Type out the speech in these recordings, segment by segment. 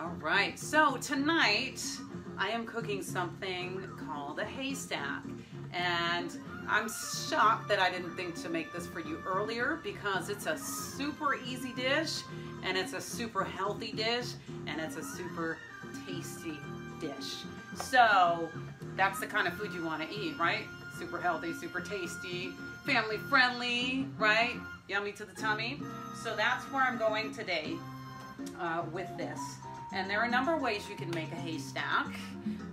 All right, so tonight I am cooking something called a haystack. And I'm shocked that I didn't think to make this for you earlier because it's a super easy dish and it's a super healthy dish and it's a super tasty dish. So that's the kind of food you want to eat, right? Super healthy, super tasty, family friendly, right? Yummy to the tummy. So that's where I'm going today uh, with this. And there are a number of ways you can make a haystack,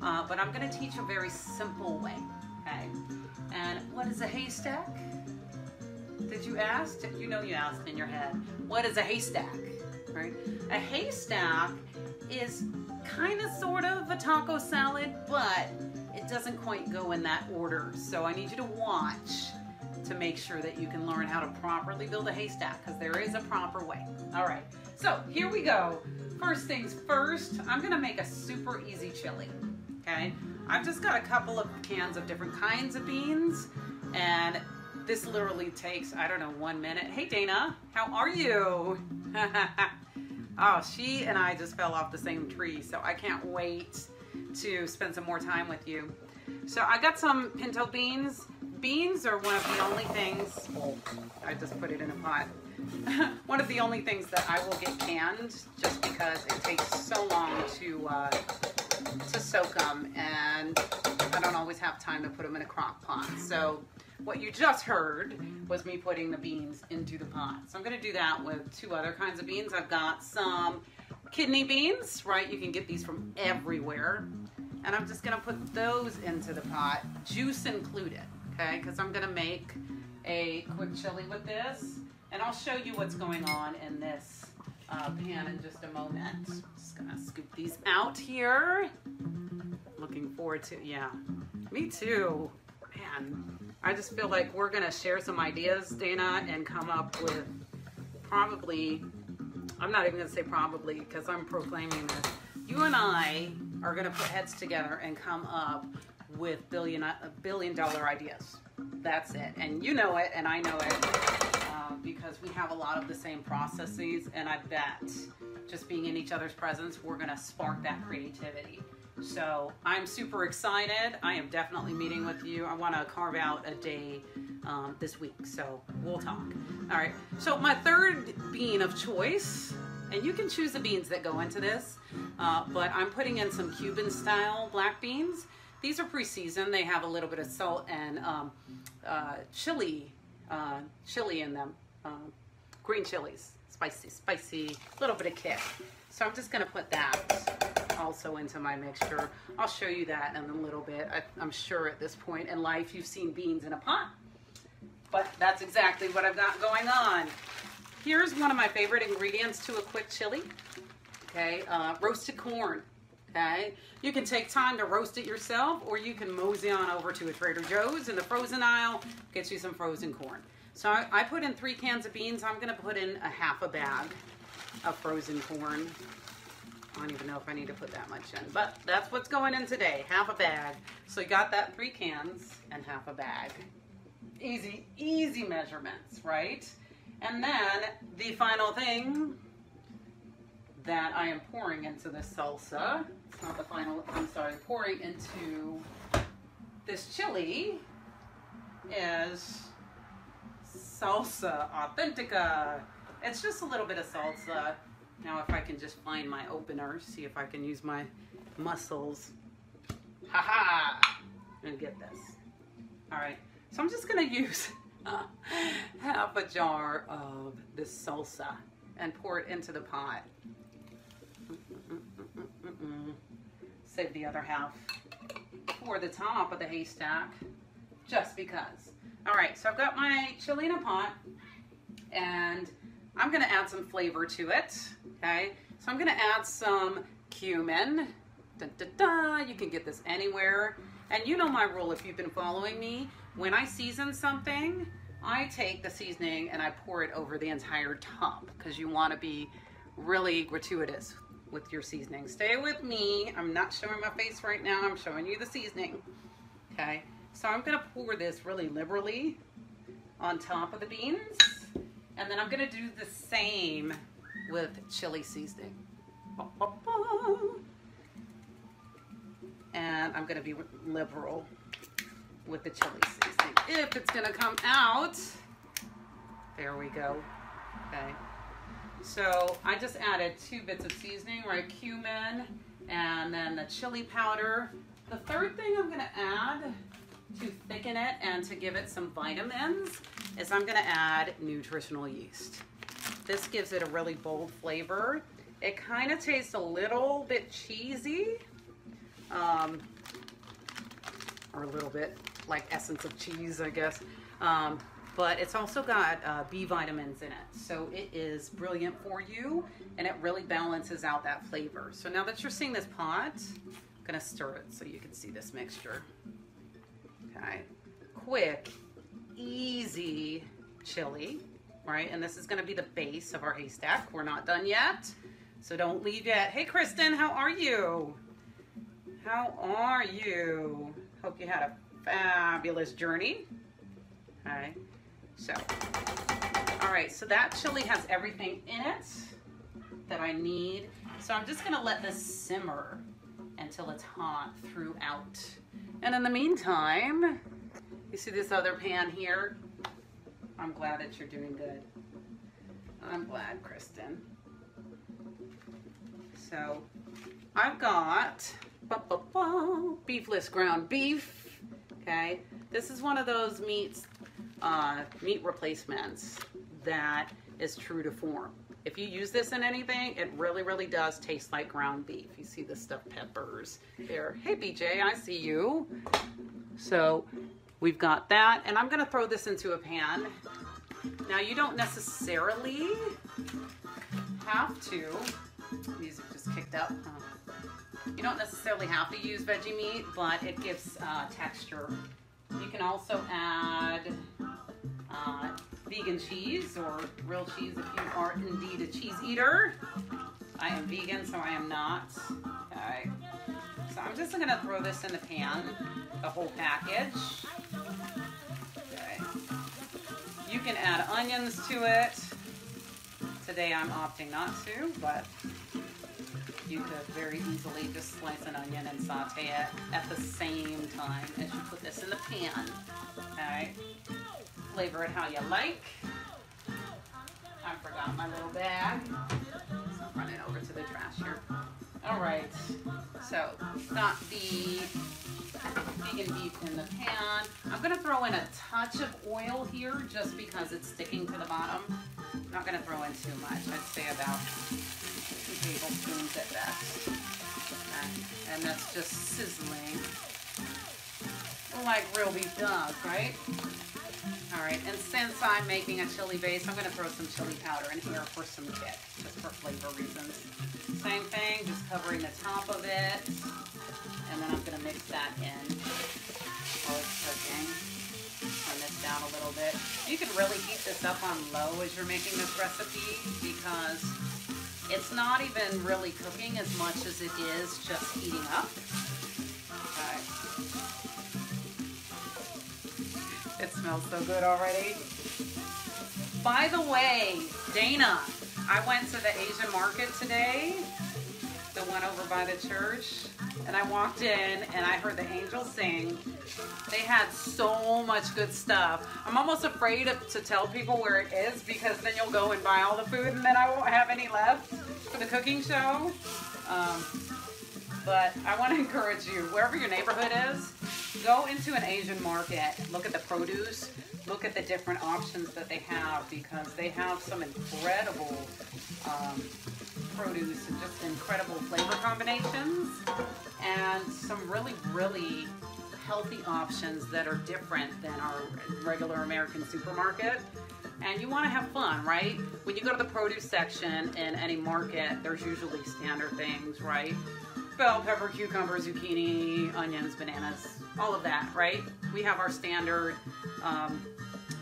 uh, but I'm gonna teach a very simple way, okay? And what is a haystack? Did you ask? You know you asked in your head. What is a haystack, right? A haystack is kind of sort of a taco salad, but it doesn't quite go in that order. So I need you to watch to make sure that you can learn how to properly build a haystack because there is a proper way. All right, so here we go. First things first, I'm gonna make a super easy chili, okay? I've just got a couple of cans of different kinds of beans and this literally takes, I don't know, one minute. Hey Dana, how are you? oh, she and I just fell off the same tree, so I can't wait to spend some more time with you. So I got some pinto beans. Beans are one of the only things, I just put it in a pot. one of the only things that I will get canned just because it takes so long to uh, to soak them and I don't always have time to put them in a crock pot. So what you just heard was me putting the beans into the pot. So I'm gonna do that with two other kinds of beans. I've got some kidney beans, right? You can get these from everywhere. And I'm just gonna put those into the pot, juice included, okay? Because I'm gonna make a quick chili with this. And I'll show you what's going on in this uh, pan in just a moment. Just gonna scoop these out here. Looking forward to, yeah, me too. Man, I just feel like we're gonna share some ideas, Dana, and come up with probably, I'm not even gonna say probably because I'm proclaiming this. You and I are gonna put heads together and come up with billion, uh, billion dollar ideas. That's it. And you know it, and I know it because we have a lot of the same processes, and I bet just being in each other's presence, we're to spark that creativity. So I'm super excited. I am definitely meeting with you. I want to carve out a day um, this week, so we'll talk. All right. So my third bean of choice, and you can choose the beans that go into this, uh, but I'm putting in some Cuban style black beans. These are pre-seasoned. They have a little bit of salt and um, uh, chili uh, chili in them. Um, green chilies, spicy, spicy, little bit of kick. So I'm just gonna put that also into my mixture. I'll show you that in a little bit. I, I'm sure at this point in life you've seen beans in a pot, but that's exactly what I've got going on. Here's one of my favorite ingredients to a quick chili, okay? Uh, roasted corn, okay? You can take time to roast it yourself or you can mosey on over to a Trader Joe's in the frozen aisle, get you some frozen corn. So I, I put in three cans of beans. I'm gonna put in a half a bag of frozen corn. I don't even know if I need to put that much in, but that's what's going in today, half a bag. So you got that three cans and half a bag. Easy, easy measurements, right? And then the final thing that I am pouring into this salsa, it's not the final, I'm sorry, pouring into this chili is salsa authentica. It's just a little bit of salsa. Now if I can just find my opener, see if I can use my muscles. Ha ha! And get this. All right, so I'm just gonna use half a jar of this salsa and pour it into the pot. Save the other half for the top of the haystack, just because. All right, so I've got my chili in a pot, and I'm gonna add some flavor to it, okay? So I'm gonna add some cumin. You can get this anywhere. And you know my rule if you've been following me. When I season something, I take the seasoning and I pour it over the entire top because you want to be really gratuitous with your seasoning. Stay with me. I'm not showing my face right now. I'm showing you the seasoning. Okay. So I'm to pour this really liberally on top of the beans. And then I'm to do the same with chili seasoning. And I'm gonna be liberal with the chili seasoning. If it's gonna come out, there we go. Okay. So I just added two bits of seasoning, right? Cumin and then the chili powder. The third thing I'm gonna add to thicken it and to give it some vitamins is I'm gonna add nutritional yeast. This gives it a really bold flavor. It kind of tastes a little bit cheesy, um, or a little bit like essence of cheese, I guess. Um, but it's also got uh, B vitamins in it. So it is brilliant for you and it really balances out that flavor. So now that you're seeing this pot, I'm gonna stir it so you can see this mixture. Okay, quick, easy chili, right? And this is gonna be the base of our haystack. We're not done yet, so don't leave yet. Hey Kristen, how are you? How are you? Hope you had a fabulous journey. Okay. So, all right, so that chili has everything in it that I need. So I'm just gonna let this simmer until it's hot throughout. And in the meantime, you see this other pan here? I'm glad that you're doing good. I'm glad, Kristen. So I've got beefless ground beef. Okay, this is one of those meats uh, meat replacements that is true to form. If you use this in anything, it really, really does taste like ground beef. You see the stuffed peppers there. Hey, BJ, I see you. So we've got that, and I'm gonna throw this into a pan. Now you don't necessarily have to, music just kicked up. You don't necessarily have to use veggie meat, but it gives uh, texture. You can also add uh, vegan cheese or real cheese if you are indeed a cheese eater. I am vegan, so I am not. Okay. So I'm just gonna throw this in the pan, the whole package. Okay. You can add onions to it. Today I'm opting not to, but you could very easily just slice an onion and saute it at the same time as you put this in the pan. Okay flavor it how you like. I forgot my little bag. So I'm running over to the trash here. All right, so got the vegan beef in the pan. I'm gonna throw in a touch of oil here just because it's sticking to the bottom. I'm not gonna throw in too much. I'd say about two tablespoons at best. Okay. And that's just sizzling like real beef does, right? All right, and since I'm making a chili base, I'm gonna throw some chili powder in here for some kick, just for flavor reasons. Same thing, just covering the top of it, and then I'm gonna mix that in while it's cooking. Turn this down a little bit. You can really heat this up on low as you're making this recipe because it's not even really cooking as much as it is just heating up. It smells so good already. By the way, Dana, I went to the Asian market today, the one over by the church, and I walked in and I heard the angels sing. They had so much good stuff. I'm almost afraid of, to tell people where it is because then you'll go and buy all the food and then I won't have any left for the cooking show. Um, but I want to encourage you, wherever your neighborhood is, go into an Asian market, look at the produce, look at the different options that they have because they have some incredible um, produce and just incredible flavor combinations and some really, really healthy options that are different than our regular American supermarket. And you want to have fun, right? When you go to the produce section in any market, there's usually standard things, right? Bell pepper, cucumber, zucchini, onions, bananas, all of that, right? We have our standard um,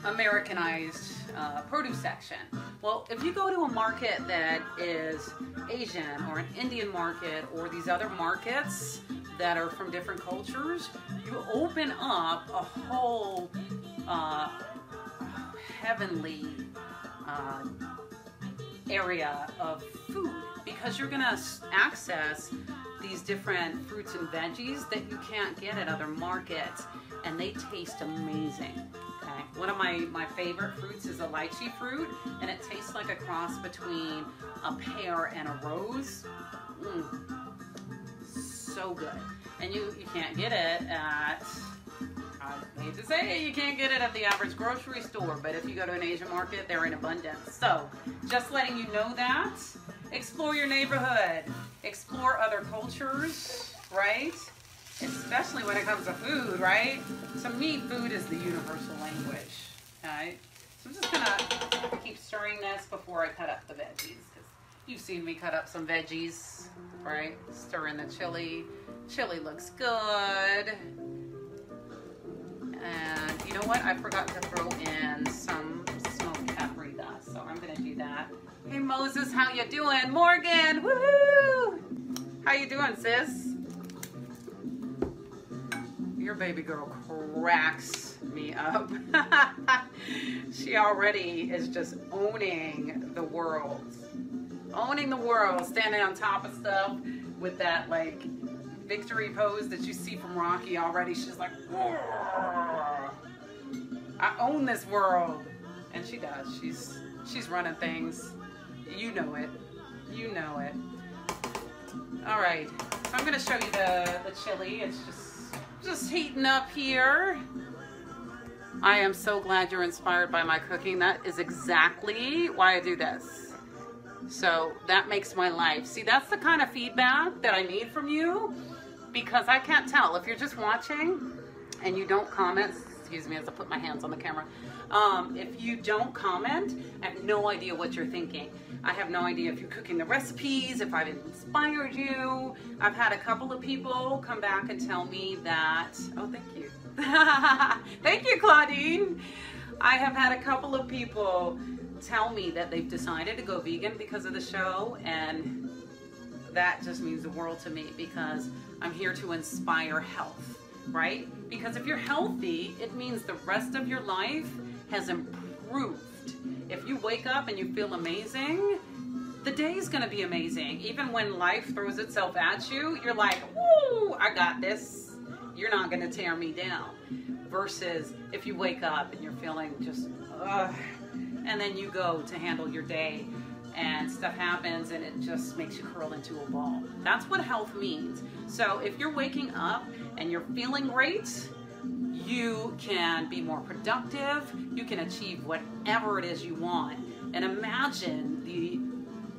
Americanized uh, produce section. Well, if you go to a market that is Asian or an Indian market or these other markets that are from different cultures, you open up a whole uh, heavenly uh, area of food because you're going to access these different fruits and veggies that you can't get at other markets, and they taste amazing. Okay. One of my, my favorite fruits is a lychee fruit, and it tastes like a cross between a pear and a rose. Mm. So good. And you, you can't get it at I hate to say it, you can't get it at the average grocery store, but if you go to an Asian market, they're in abundance. So, just letting you know that. Explore your neighborhood, explore other cultures, right? Especially when it comes to food, right? To me, food is the universal language, okay? So I'm just gonna keep stirring this before I cut up the veggies. You've seen me cut up some veggies, right? Stir in the chili. Chili looks good. And you know what? I forgot to throw in some I'm gonna do that. Hey Moses, how you doing? Morgan, woohoo! How you doing, sis? Your baby girl cracks me up. she already is just owning the world. Owning the world, standing on top of stuff with that like victory pose that you see from Rocky already. She's like, I own this world. And she does. She's she's running things. You know it. You know it. All right. So I'm gonna show you the, the chili. It's just just heating up here. I am so glad you're inspired by my cooking. That is exactly why I do this. So that makes my life. See, that's the kind of feedback that I need from you because I can't tell. If you're just watching and you don't comment, excuse me as I put my hands on the camera, um, if you don't comment, I have no idea what you're thinking. I have no idea if you're cooking the recipes, if I've inspired you. I've had a couple of people come back and tell me that, oh, thank you. thank you, Claudine. I have had a couple of people tell me that they've decided to go vegan because of the show and that just means the world to me because I'm here to inspire health, right? Because if you're healthy, it means the rest of your life has improved. If you wake up and you feel amazing, the day is to be amazing. Even when life throws itself at you, you're like, woo, I got this. You're not to tear me down. Versus if you wake up and you're feeling just, ugh, and then you go to handle your day and stuff happens and it just makes you curl into a ball. That's what health means. So if you're waking up and you're feeling great, you can be more productive, you can achieve whatever it is you want. And imagine the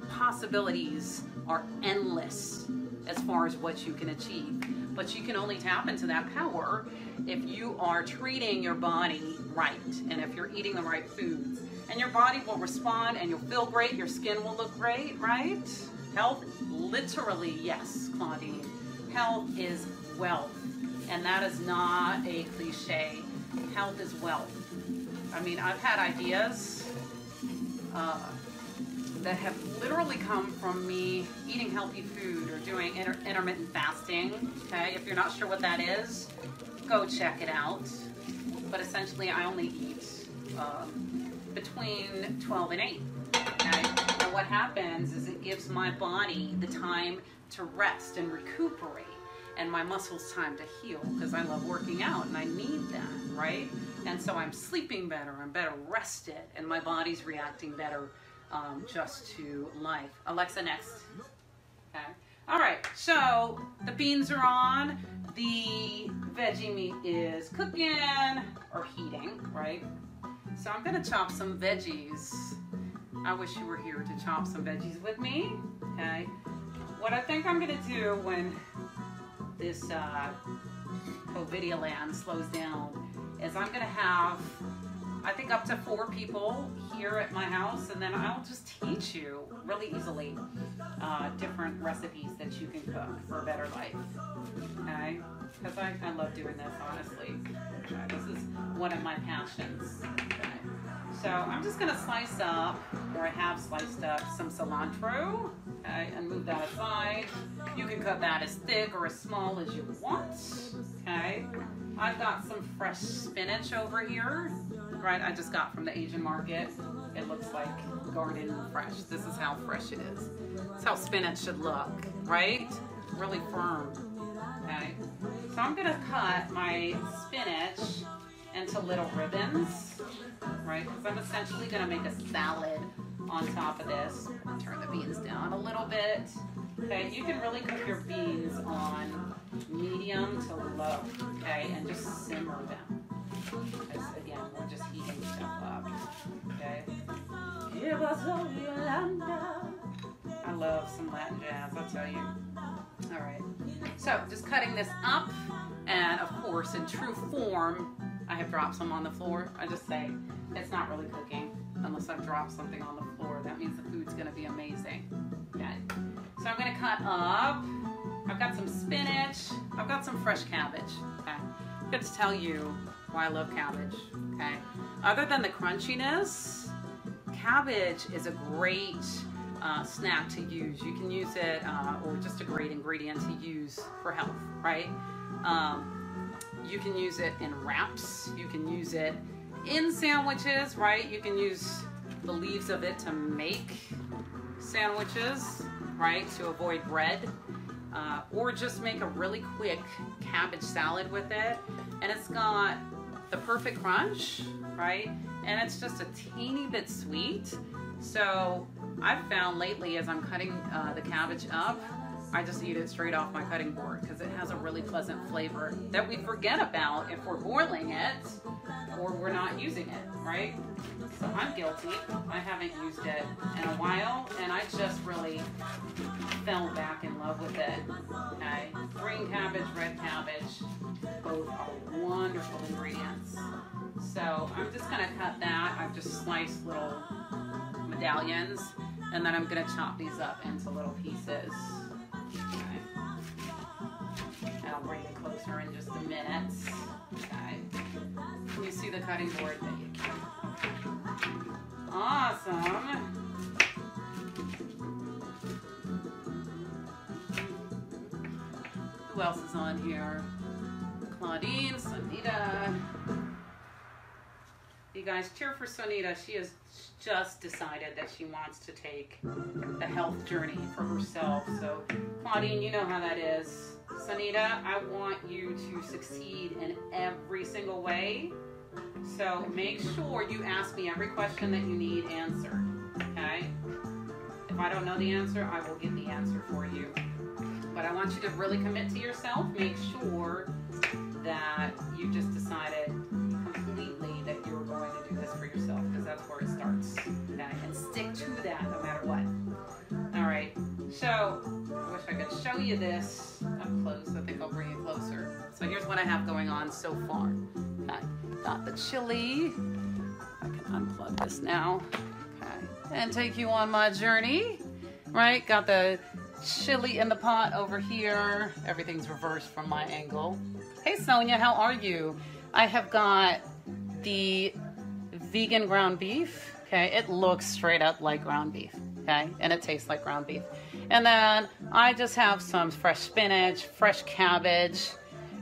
possibilities are endless as far as what you can achieve. But you can only tap into that power if you are treating your body right and if you're eating the right foods and your body will respond and you'll feel great, your skin will look great, right? Health, literally, yes, Claudine. Health is wealth, and that is not a cliche. Health is wealth. I mean, I've had ideas uh, that have literally come from me eating healthy food or doing inter intermittent fasting. Okay, if you're not sure what that is, go check it out. But essentially, I only eat um, between 12 and 8. Okay? And what happens is it gives my body the time to rest and recuperate and my muscles time to heal because I love working out and I need that, right? And so I'm sleeping better, I'm better rested, and my body's reacting better um, just to life. Alexa, next. Okay. All right, so the beans are on, the veggie meat is cooking or heating, right? So I'm gonna chop some veggies. I wish you were here to chop some veggies with me, okay? What I think I'm gonna do when this uh, COVIDia land slows down is I'm gonna have, I think up to four people here at my house and then I'll just teach you really easily uh, different recipes that you can cook for a better life, okay? Because I, I love doing this, honestly. This is one of my passions. So I'm just gonna slice up, or I have sliced up some cilantro, okay, and move that aside. You can cut that as thick or as small as you want, okay. I've got some fresh spinach over here, right, I just got from the Asian market. It looks like garden fresh. This is how fresh it is. It's how spinach should look, right? really firm. Okay, so I'm gonna cut my spinach into little ribbons, right? Because I'm essentially gonna make a salad on top of this. Turn the beans down a little bit. Okay, you can really cook your beans on medium to low, okay, and just simmer them. Because again, we're just heating stuff up, okay? Give us. I love some Latin jazz, I'll tell you. All right, so just cutting this up, and of course, in true form, I have dropped some on the floor. I just say it's not really cooking unless I've dropped something on the floor. That means the food's gonna be amazing. Okay, so I'm gonna cut up. I've got some spinach. I've got some fresh cabbage. Okay, I'm to tell you why I love cabbage. Okay, other than the crunchiness, cabbage is a great uh, snack to use. You can use it, uh, or just a great ingredient to use for health, right? Um, you can use it in wraps. You can use it in sandwiches, right? You can use the leaves of it to make sandwiches, right? To avoid bread. Uh, or just make a really quick cabbage salad with it. And it's got the perfect crunch, right? And it's just a teeny bit sweet. So I've found lately as I'm cutting uh, the cabbage up, I just eat it straight off my cutting board because it has a really pleasant flavor that we forget about if we're boiling it or we're not using it, right? So I'm guilty. I haven't used it in a while and I just really fell back in love with it. Okay, green cabbage, red cabbage, both are wonderful ingredients. So I'm just gonna cut that. I've just sliced little medallions and then I'm gonna chop these up into little pieces. Cutting board that you can? Awesome. Who else is on here? Claudine, Sonita. You guys cheer for Sonita. She has just decided that she wants to take the health journey for herself. So, Claudine, you know how that is. Sonita, I want you to succeed in every single way. So make sure you ask me every question that you need answered. Okay? If I don't know the answer, I will get the answer for you. But I want you to really commit to yourself. Make sure that you just decided completely that you're going to do this for yourself because that's where it starts. Okay? And stick to that no matter what. All right. So I wish I could show you this up close. I think I'll bring it closer. So here's what I have going on so far. Okay. Got the chili. I can unplug this now. Okay. And take you on my journey. Right? Got the chili in the pot over here. Everything's reversed from my angle. Hey Sonia, how are you? I have got the vegan ground beef. Okay, it looks straight up like ground beef. Okay, and it tastes like ground beef. And then I just have some fresh spinach, fresh cabbage,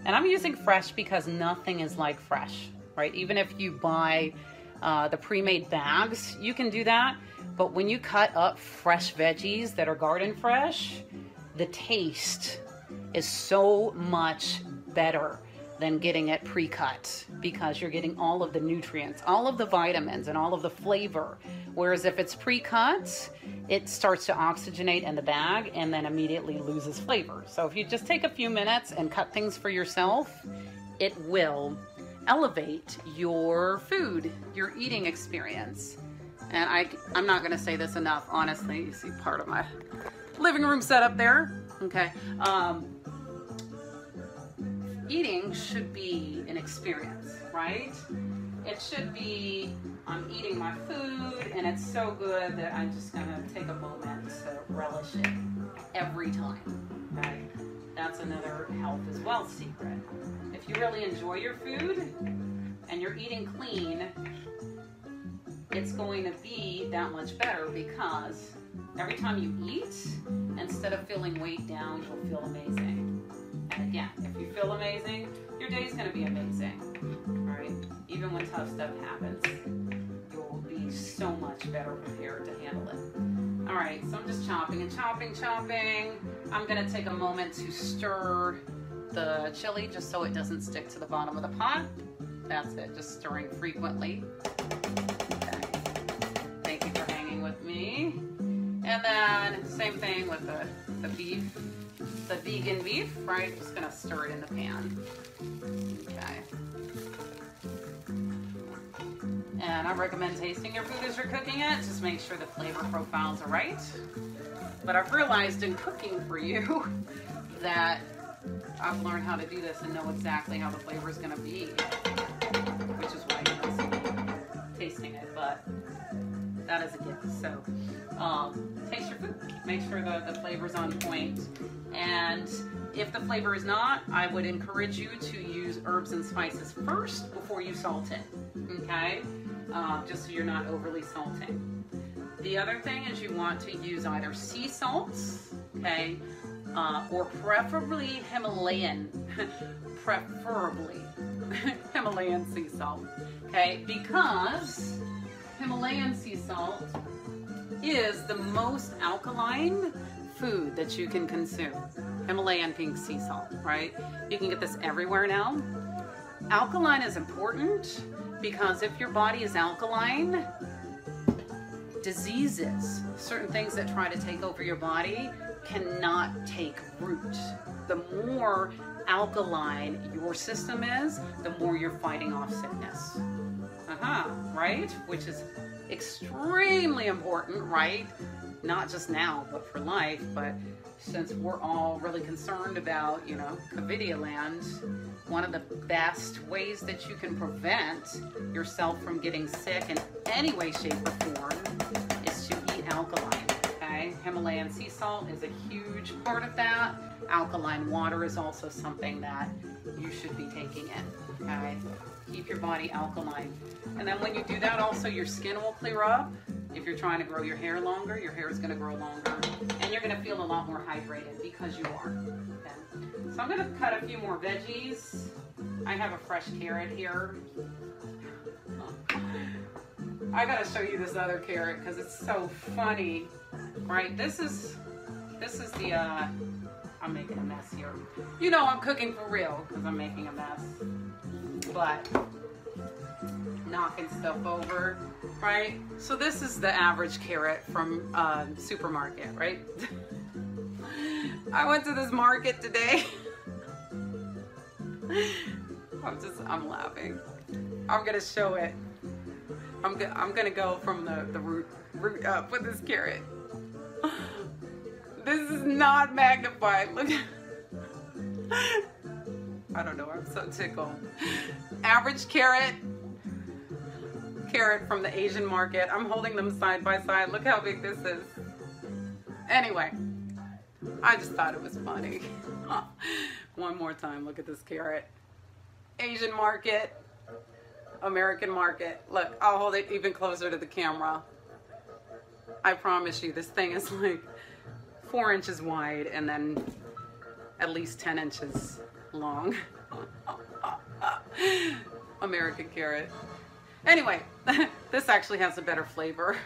and I'm using fresh because nothing is like fresh, right? Even if you buy uh, the pre-made bags, you can do that. But when you cut up fresh veggies that are garden fresh, the taste is so much better than getting it pre-cut because you're getting all of the nutrients, all of the vitamins, and all of the flavor. Whereas if it's pre-cut, it starts to oxygenate in the bag and then immediately loses flavor. So if you just take a few minutes and cut things for yourself, it will elevate your food, your eating experience. And I, I'm not gonna say this enough, honestly. You see part of my living room setup there. Okay. Um, eating should be an experience, right? It should be I'm eating my food and it's so good that I'm just gonna take a moment to relish it every time. Okay? That's another health as well secret. If you really enjoy your food and you're eating clean, it's going to be that much better because every time you eat, instead of feeling weighed down, you'll feel amazing. Mm-hmm. And again, if you feel amazing, your day's going to be amazing. Right? Even when tough stuff happens, you'll be so much better prepared to handle it. All right, so I'm just chopping and chopping, chopping. I'm gonna take a moment to stir the chili just so it doesn't stick to the bottom of the pot. That's it, just stirring frequently. Okay. Thank you for hanging with me. And then same thing with the, the beef, the vegan beef, right? I'm Just gonna stir it in the pan. Okay. And I recommend tasting your food as you're cooking it. Just make sure the flavor profiles are right. But I've realized in cooking for you that I've learned how to do this and know exactly how the flavor is to be, which is why don't tasting it, but that is a gift. So um, taste your food, make sure the, the flavor's on point. And if the flavor is not, I would encourage you to use herbs and spices first before you salt it, okay? Um, just so you're not overly salting. The other thing is you want to use either sea salts, okay, uh, or preferably Himalayan, preferably Himalayan sea salt, okay, because Himalayan sea salt is the most alkaline food that you can consume. Himalayan pink sea salt, right? You can get this everywhere now. Alkaline is important because if your body is alkaline, diseases, certain things that try to take over your body, cannot take root. The more alkaline your system is, the more you're fighting off sickness. Uh-huh, right? Which is extremely important, right? Not just now, but for life. But since we're all really concerned about, you know, Covidia land, one of the best ways that you can prevent yourself from getting sick in any way, shape, or form is to eat alkaline. Okay, Himalayan sea salt is a huge part of that. Alkaline water is also something that you should be taking in. Okay, keep your body alkaline. And then when you do that, also your skin will clear up. If you're trying to grow your hair longer, your hair is going to grow longer, and you're going to feel a lot more hydrated because you are. Okay. So I'm going to cut a few more veggies. I have a fresh carrot here. I gotta show you this other carrot because it's so funny, right? This is, this is the, uh, I'm making a mess here. You know I'm cooking for real because I'm making a mess. But, knocking stuff over, right? So this is the average carrot from uh, supermarket, right? I went to this market today. I'm just, I'm laughing. I'm gonna show it. I'm, go I'm gonna go from the, the root, root up with this carrot. This is not magnified. Look. I don't know, I'm so tickled. Average carrot, carrot from the Asian market. I'm holding them side by side. Look how big this is. Anyway, I just thought it was funny. One more time, look at this carrot. Asian market, American market. Look, I'll hold it even closer to the camera. I promise you, this thing is like four inches wide and then at least 10 inches long. American carrot. Anyway, this actually has a better flavor.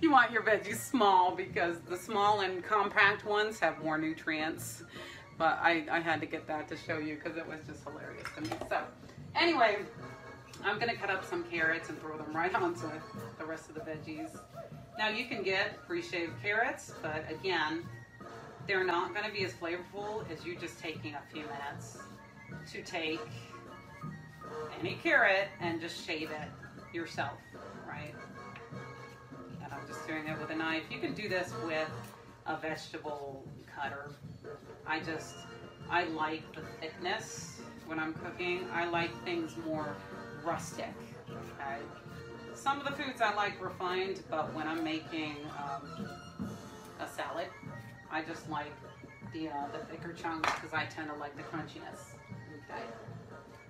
You want your veggies small because the small and compact ones have more nutrients. But I, I had to get that to show you because it was just hilarious to me. So anyway, I'm gonna cut up some carrots and throw them right onto the rest of the veggies. Now you can get pre-shaved carrots, but again, they're not gonna be as flavorful as you just taking a few minutes to take any carrot and just shave it yourself, right? And I'm just doing it with a knife. You can do this with a vegetable cutter. I just, I like the thickness when I'm cooking. I like things more rustic, okay? Some of the foods I like refined, but when I'm making um, a salad, I just like the, uh, the thicker chunks because I tend to like the crunchiness, okay?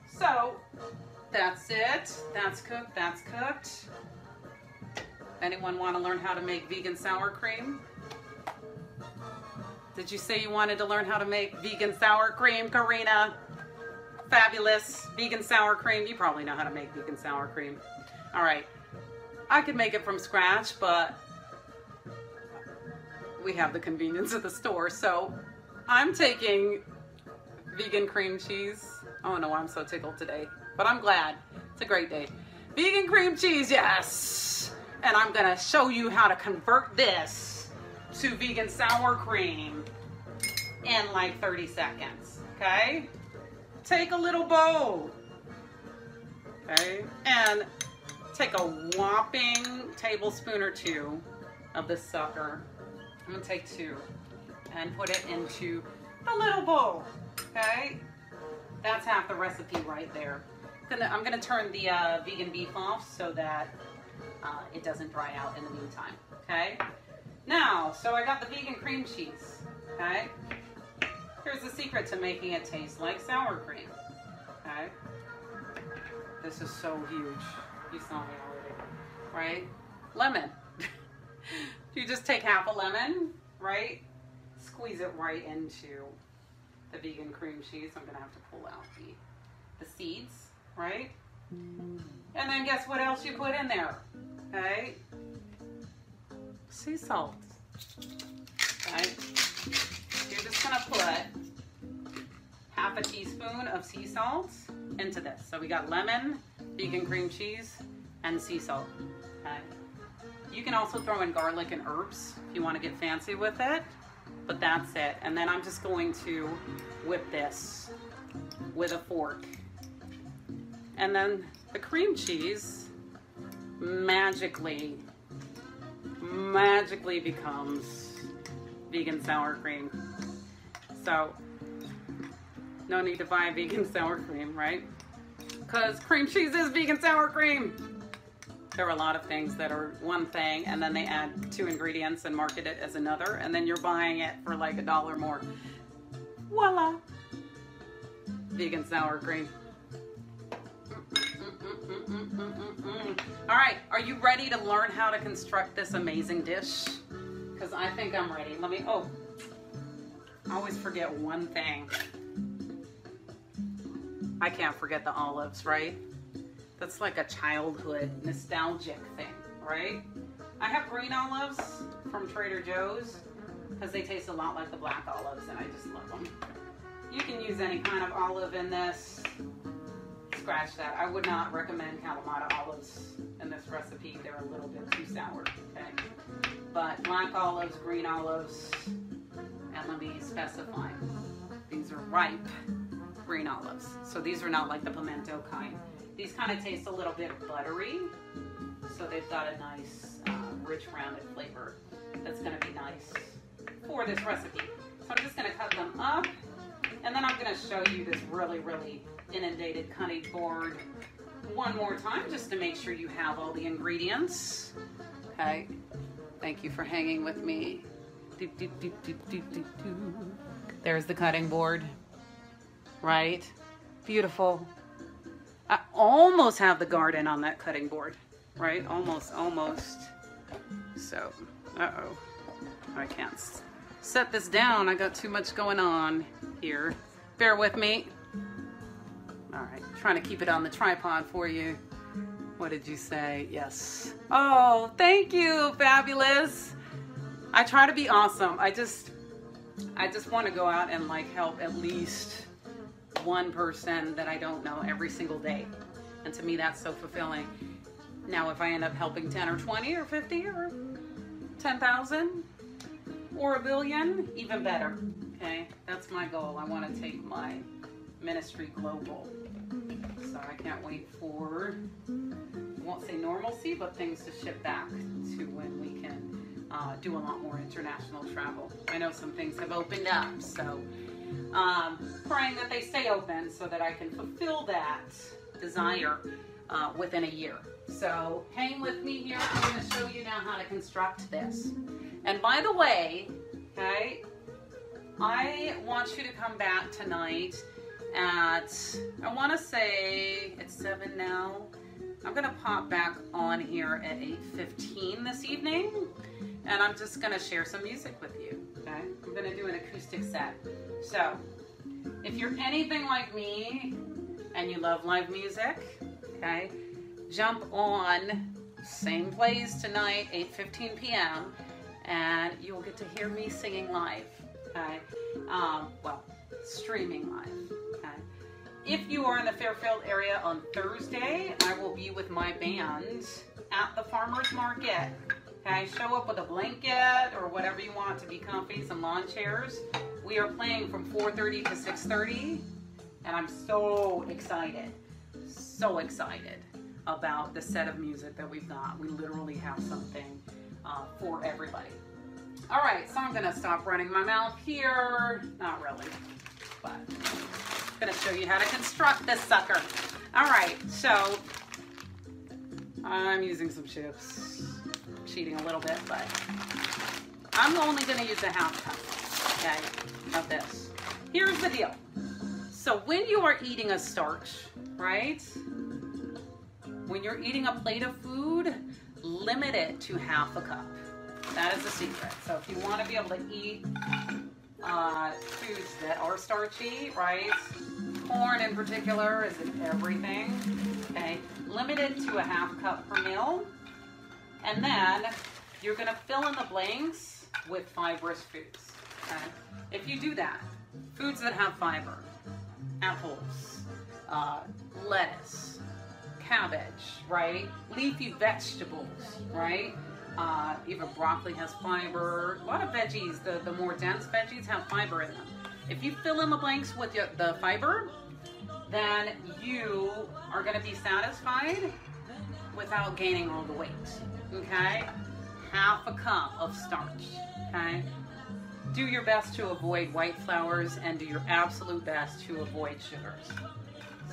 So, that's it. That's cooked, that's cooked. Anyone want to learn how to make vegan sour cream? Did you say you wanted to learn how to make vegan sour cream, Karina? Fabulous. Vegan sour cream. You probably know how to make vegan sour cream. All right. I could make it from scratch, but we have the convenience of the store. So I'm taking vegan cream cheese. Oh, I don't know why I'm so tickled today, but I'm glad. It's a great day. Vegan cream cheese, yes. And I'm gonna show you how to convert this to vegan sour cream in like 30 seconds, okay? Take a little bowl, okay? And take a whopping tablespoon or two of this sucker. I'm gonna take two and put it into the little bowl, okay? That's half the recipe right there. Gonna, I'm gonna turn the uh, vegan beef off so that uh, it doesn't dry out in the meantime, okay? Now, so I got the vegan cream cheese, okay? Here's the secret to making it taste like sour cream, okay? This is so huge. You saw me already, right? Lemon. you just take half a lemon, right? Squeeze it right into the vegan cream cheese. I'm gonna have to pull out the, the seeds, right? Mm. And then guess what else you put in there? Okay? Sea salt. Okay? You're just gonna put half a teaspoon of sea salt into this. So we got lemon, vegan cream cheese, and sea salt. Okay? You can also throw in garlic and herbs if you want to get fancy with it, but that's it. And then I'm just going to whip this with a fork. And then the cream cheese magically, magically becomes vegan sour cream. So, no need to buy vegan sour cream, right? Because cream cheese is vegan sour cream there are a lot of things that are one thing and then they add two ingredients and market it as another and then you're buying it for like a dollar more. Voila! Vegan sour cream. All right, are you ready to learn how to construct this amazing dish? Because I think I'm ready. Let me, oh, I always forget one thing. I can't forget the olives, right? That's like a childhood nostalgic thing, right? I have green olives from Trader Joe's because they taste a lot like the black olives and I just love them. You can use any kind of olive in this. Scratch that. I would not recommend Kalamata olives in this recipe. They're a little bit too sour, okay? But black olives, green olives, and let me specify. These are ripe green olives. So these are not like the pimento kind. These kind of taste a little bit buttery, so they've got a nice, uh, rich, rounded flavor that's going to be nice for this recipe. So I'm just going to cut them up, and then I'm going to show you this really, really inundated cutting board one more time just to make sure you have all the ingredients. Okay, thank you for hanging with me. Do, do, do, There's the cutting board, right? Beautiful. I almost have the garden on that cutting board, right? Almost, almost. So, uh-oh. I can't set this down. I got too much going on here. Bear with me. All right, trying to keep it on the tripod for you. What did you say? Yes. Oh, thank you, fabulous. I try to be awesome. I just, I just want to go out and like help at least one person that I don't know every single day. And to me, that's so fulfilling. Now, if I end up helping 10 or 20 or 50 or 10,000 or a billion, even better. Okay, that's my goal. I want to take my ministry global. So I can't wait for, I won't say normalcy, but things to ship back to when we can uh, do a lot more international travel. I know some things have opened up, so um, praying that they stay open so that I can fulfill that desire uh, within a year. So hang with me here. I'm going to show you now how to construct this. And by the way, okay, I want you to come back tonight at, I want to say it's 7 now. I'm going to pop back on here at 8.15 this evening. And I'm just going to share some music with you, okay? I'm going to do an acoustic set. So, if you're anything like me and you love live music, okay, jump on same place tonight, 8.15 p.m., and you'll get to hear me singing live. Okay, um, well, streaming live. Okay. If you are in the Fairfield area on Thursday, I will be with my band at the farmers market. Okay, show up with a blanket or whatever you want to be comfy, some lawn chairs. We are playing from 4:30 to 6:30, and I'm so excited, so excited about the set of music that we've got. We literally have something uh, for everybody. All right, so I'm gonna stop running my mouth here. Not really, but I'm gonna show you how to construct this sucker. All right, so I'm using some chips. Cheating a little bit, but I'm only gonna use a half cup, okay, of this. Here's the deal. So when you are eating a starch, right? When you're eating a plate of food, limit it to half a cup. That is the secret. So if you want to be able to eat uh, foods that are starchy, right? Corn in particular is in everything. Okay, limit it to a half cup per meal. And then you're going to fill in the blanks with fibrous foods. Okay? If you do that, foods that have fiber, apples, uh, lettuce, cabbage, right? Leafy vegetables, right? Uh, even broccoli has fiber. A lot of veggies, the, the more dense veggies have fiber in them. If you fill in the blanks with your, the fiber, then you are going to be satisfied without gaining all the weight. Okay? Half a cup of starch. Okay? Do your best to avoid white flours and do your absolute best to avoid sugars.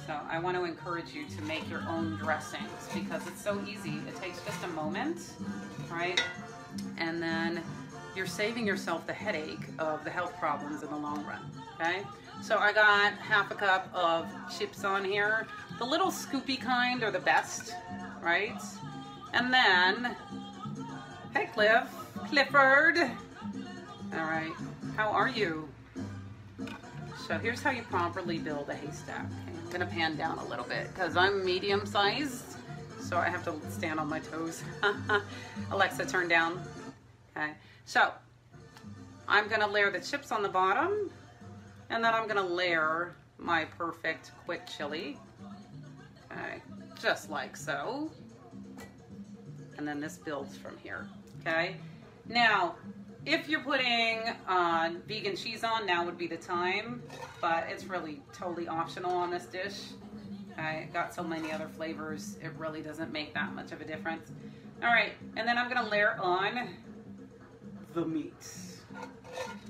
So I want to encourage you to make your own dressings because it's so easy. It takes just a moment, right? And then you're saving yourself the headache of the health problems in the long run, okay? So I got half a cup of chips on here. The little scoopy kind are the best, right? And then, hey Cliff, Clifford. All right, how are you? So here's how you properly build a haystack. Okay, I'm gonna pan down a little bit because I'm medium sized, so I have to stand on my toes. Alexa, turn down. Okay, so I'm gonna layer the chips on the bottom, and then I'm gonna layer my perfect quick chili. Okay, just like so. And then this builds from here, okay? Now, if you're putting uh, vegan cheese on, now would be the time, but it's really totally optional on this dish. I got so many other flavors, it really doesn't make that much of a difference. All right, and then I'm gonna layer on the meat,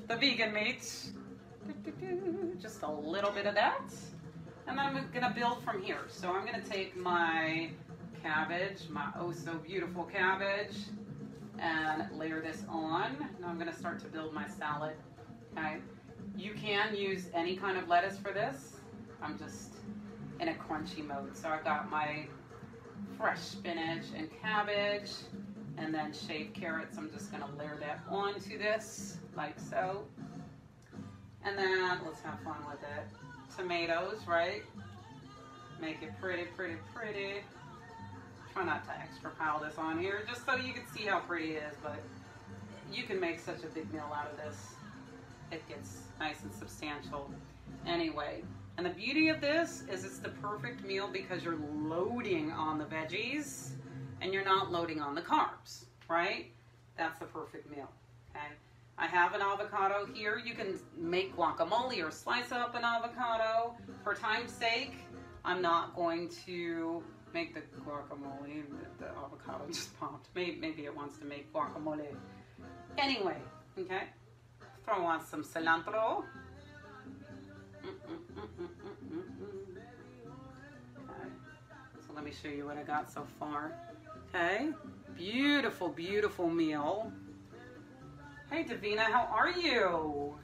the vegan meat. Just a little bit of that. And then I'm gonna build from here. So I'm gonna take my cabbage, my oh so beautiful cabbage, and layer this on. Now I'm gonna start to build my salad, okay? You can use any kind of lettuce for this. I'm just in a crunchy mode. So I've got my fresh spinach and cabbage, and then shaved carrots. I'm just gonna layer that onto this, like so. And then let's have fun with it. Tomatoes, right? Make it pretty, pretty, pretty. Try not to extra pile this on here, just so you can see how pretty it is, but you can make such a big meal out of this. It gets nice and substantial. Anyway, and the beauty of this is it's the perfect meal because you're loading on the veggies and you're not loading on the carbs, right? That's the perfect meal, okay? I have an avocado here. You can make guacamole or slice up an avocado. For time's sake, I'm not going to make the guacamole. The, the avocado just popped. Maybe, maybe it wants to make guacamole. Anyway, okay. Throw on some cilantro. Okay. So let me show you what I got so far. Okay. Beautiful, beautiful meal. Hey Davina, how are you?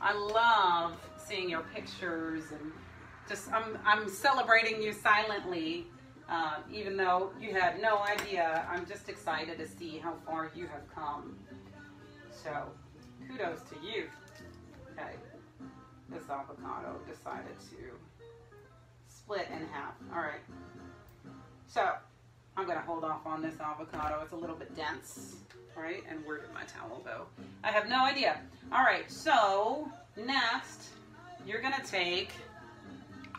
I love seeing your pictures and just I'm I'm celebrating you silently, uh, even though you had no idea. I'm just excited to see how far you have come. So, kudos to you. Okay, this avocado decided to split in half. All right. So, I'm gonna hold off on this avocado. It's a little bit dense, right? And where did my towel go? I have no idea. All right, so next, you're gonna take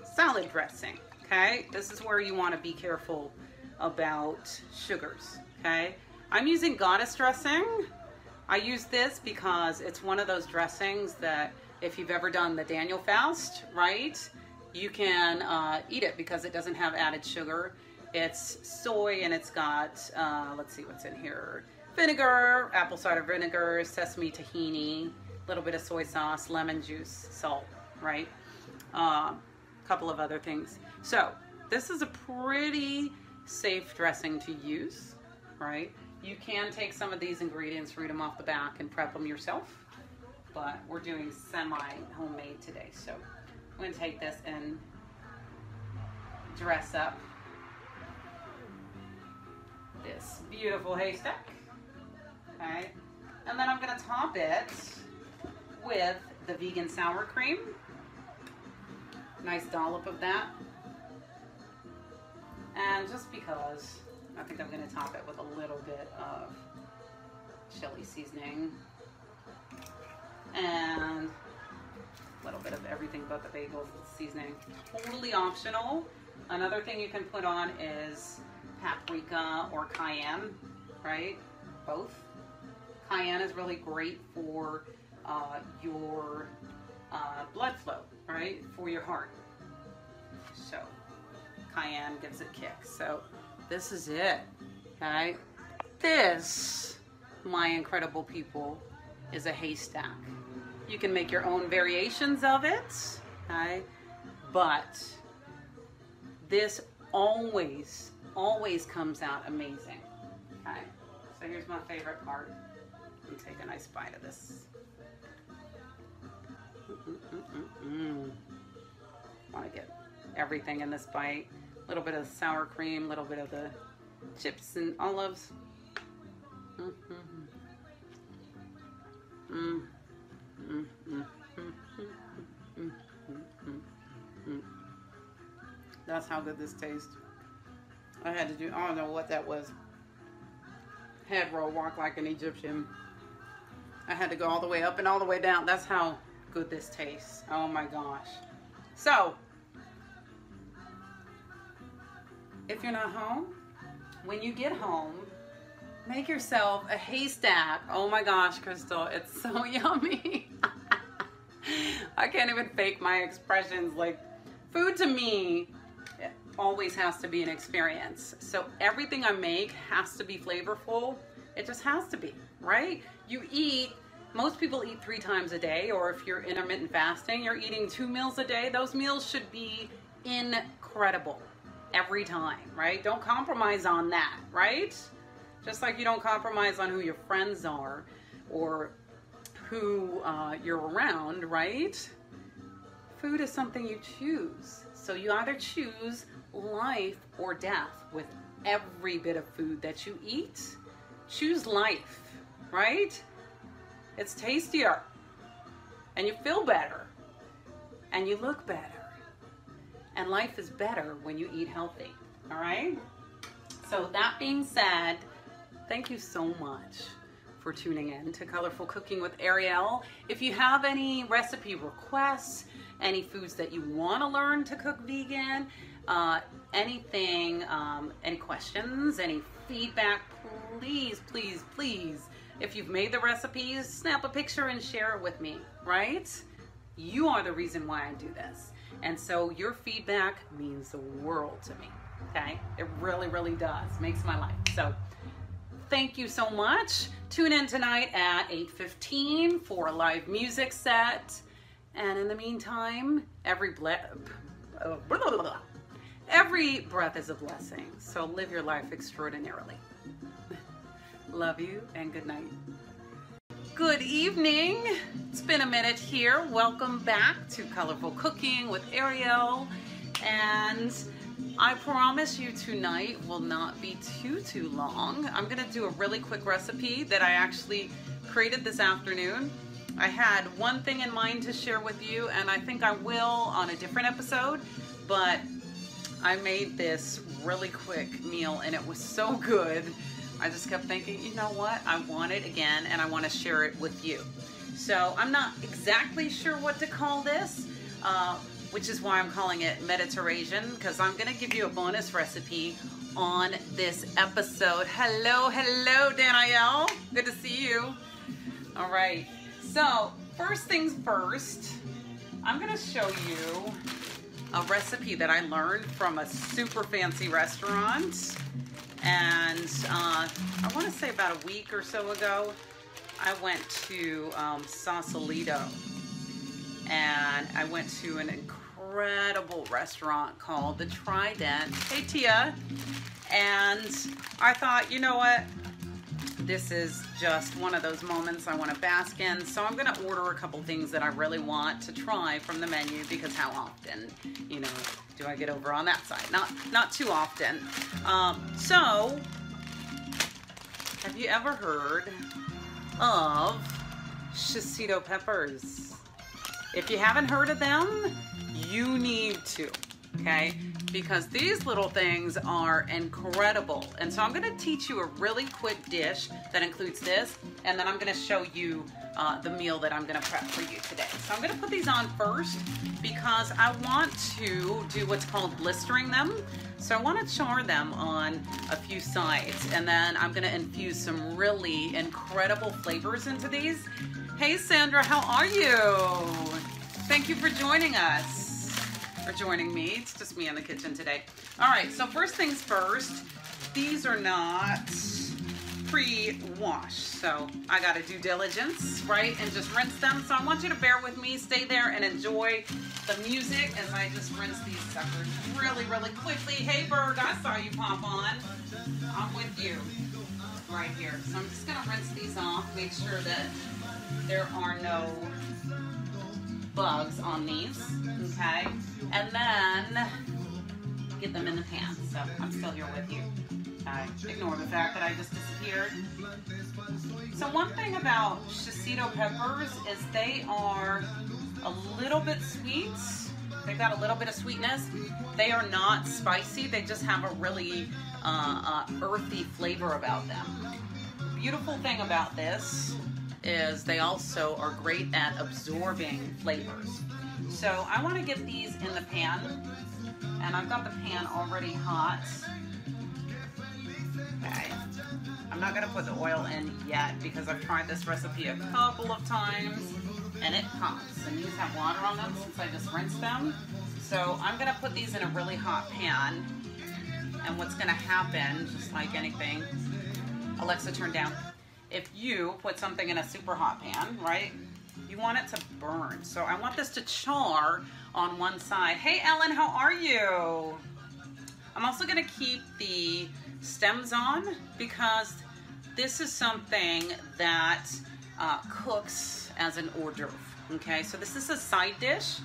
salad dressing, okay? This is where you wanna be careful about sugars, okay? I'm using goddess dressing. I use this because it's one of those dressings that if you've ever done the Daniel fast, right? You can uh, eat it because it doesn't have added sugar. It's soy and it's got, uh, let's see what's in here. Vinegar, apple cider vinegar, sesame tahini, a little bit of soy sauce, lemon juice, salt, right? A uh, couple of other things. So this is a pretty safe dressing to use, right? You can take some of these ingredients, read them off the back, and prep them yourself. But we're doing semi-homemade today, so I'm to take this and dress up this beautiful haystack. Okay, and then I'm to top it with the vegan sour cream. Nice dollop of that. And just because I think I'm gonna top it with a little bit of chili seasoning and a little bit of everything but the bagel seasoning. Totally optional. Another thing you can put on is paprika or cayenne, right? Both. Cayenne is really great for uh, your uh, blood flow, right? For your heart. So cayenne gives it kick. So this is it, okay? This, my incredible people, is a haystack. You can make your own variations of it, okay? But this always, always comes out amazing, okay? So here's my favorite part. Let me take a nice bite of this. Mm -mm -mm Want to get everything in this bite. A little bit of sour cream, a little bit of the chips and olives. That's how good this tastes. I had to do, I don't know what that was. Head roll, walk like an Egyptian. I had to go all the way up and all the way down. That's how good this tastes. Oh my gosh. So, if you're not home, when you get home, make yourself a haystack. Oh my gosh, Crystal, it's so yummy. I can't even fake my expressions. Like, food to me always has to be an experience. So everything I make has to be flavorful. It just has to be, right? You eat, most people eat three times a day, or if you're intermittent fasting, you're eating two meals a day. Those meals should be incredible every time, right? Don't compromise on that, right? Just like you don't compromise on who your friends are or who uh, you're around, right? Food is something you choose. So you either choose life or death with every bit of food that you eat. Choose life, right? It's tastier and you feel better and you look better and life is better when you eat healthy. All right? So, that being said, thank you so much for tuning in to Colorful Cooking with Ariel. If you have any recipe requests, any foods that you want to learn to cook vegan, uh, anything, um, any questions, any feedback, please, please, please, if you've made the recipes, snap a picture and share it with me, right? You are the reason why I do this. And so your feedback means the world to me. Okay? It really, really does. Makes my life. So thank you so much. Tune in tonight at 8.15 for a live music set. And in the meantime, every ble- oh, every breath is a blessing. So live your life extraordinarily. Love you and good night. Good evening. It's been a minute here. Welcome back to Colorful Cooking with Ariel. And I promise you tonight will not be too, too long. I'm gonna do a really quick recipe that I actually created this afternoon. I had one thing in mind to share with you and I think I will on a different episode, but I made this really quick meal and it was so good. I just kept thinking, you know what? I want it again and I want to share it with you. So I'm not exactly sure what to call this, uh, which is why I'm calling it Mediterranean because I'm going to give you a bonus recipe on this episode. Hello, hello, Danielle. Good to see you. All right. So first things first, I'm going to show you a recipe that I learned from a super fancy restaurant. And uh, I want to say about a week or so ago, I went to um, Sausalito and I went to an incredible restaurant called the Trident. Hey, Tia. And I thought, you know what? This is just one of those moments I want to bask in. So I'm going to order a couple things that I really want to try from the menu because how often, you know, do I get over on that side? Not, not too often. Um, so, have you ever heard of shishito peppers? If you haven't heard of them, you need to, okay? Because these little things are incredible. And so I'm gonna teach you a really quick dish that includes this, and then I'm gonna show you uh, the meal that I'm gonna prep for you today. So I'm gonna put these on first because I want to do what's called blistering them. So I wanna char them on a few sides, and then I'm gonna infuse some really incredible flavors into these. Hey Sandra, how are you? Thank you for joining us, or joining me. It's just me in the kitchen today. All right, so first things first, these are not pre-washed, so I gotta do diligence, right, and just rinse them. So I want you to bear with me, stay there and enjoy the music as I just rinse these suckers really, really quickly. Hey Berg, I saw you pop on. I'm with you right here. So I'm just gonna rinse these off, make sure that there are no bugs on these, okay? And then get them in the pan. So I'm still here with you. I Ignore the fact that I just disappeared. So one thing about shishito peppers is they are a little bit sweet. They've got a little bit of sweetness. They are not spicy. They just have a really uh, uh, earthy flavor about them. The beautiful thing about this is they also are great at absorbing flavors. So I want to get these in the pan, and I've got the pan already hot. Okay. I'm not going to put the oil in yet because I've tried this recipe a couple of times and it pops. And these have water on them since I just rinsed them. So I'm going to put these in a really hot pan. And what's going to happen, just like anything, Alexa, turn down. If you put something in a super hot pan, right, you want it to burn. So I want this to char on one side. Hey, Ellen, how are you? I'm also going to keep the stems on because this is something that uh, cooks as an hors d'oeuvre. Okay, so this is a side dish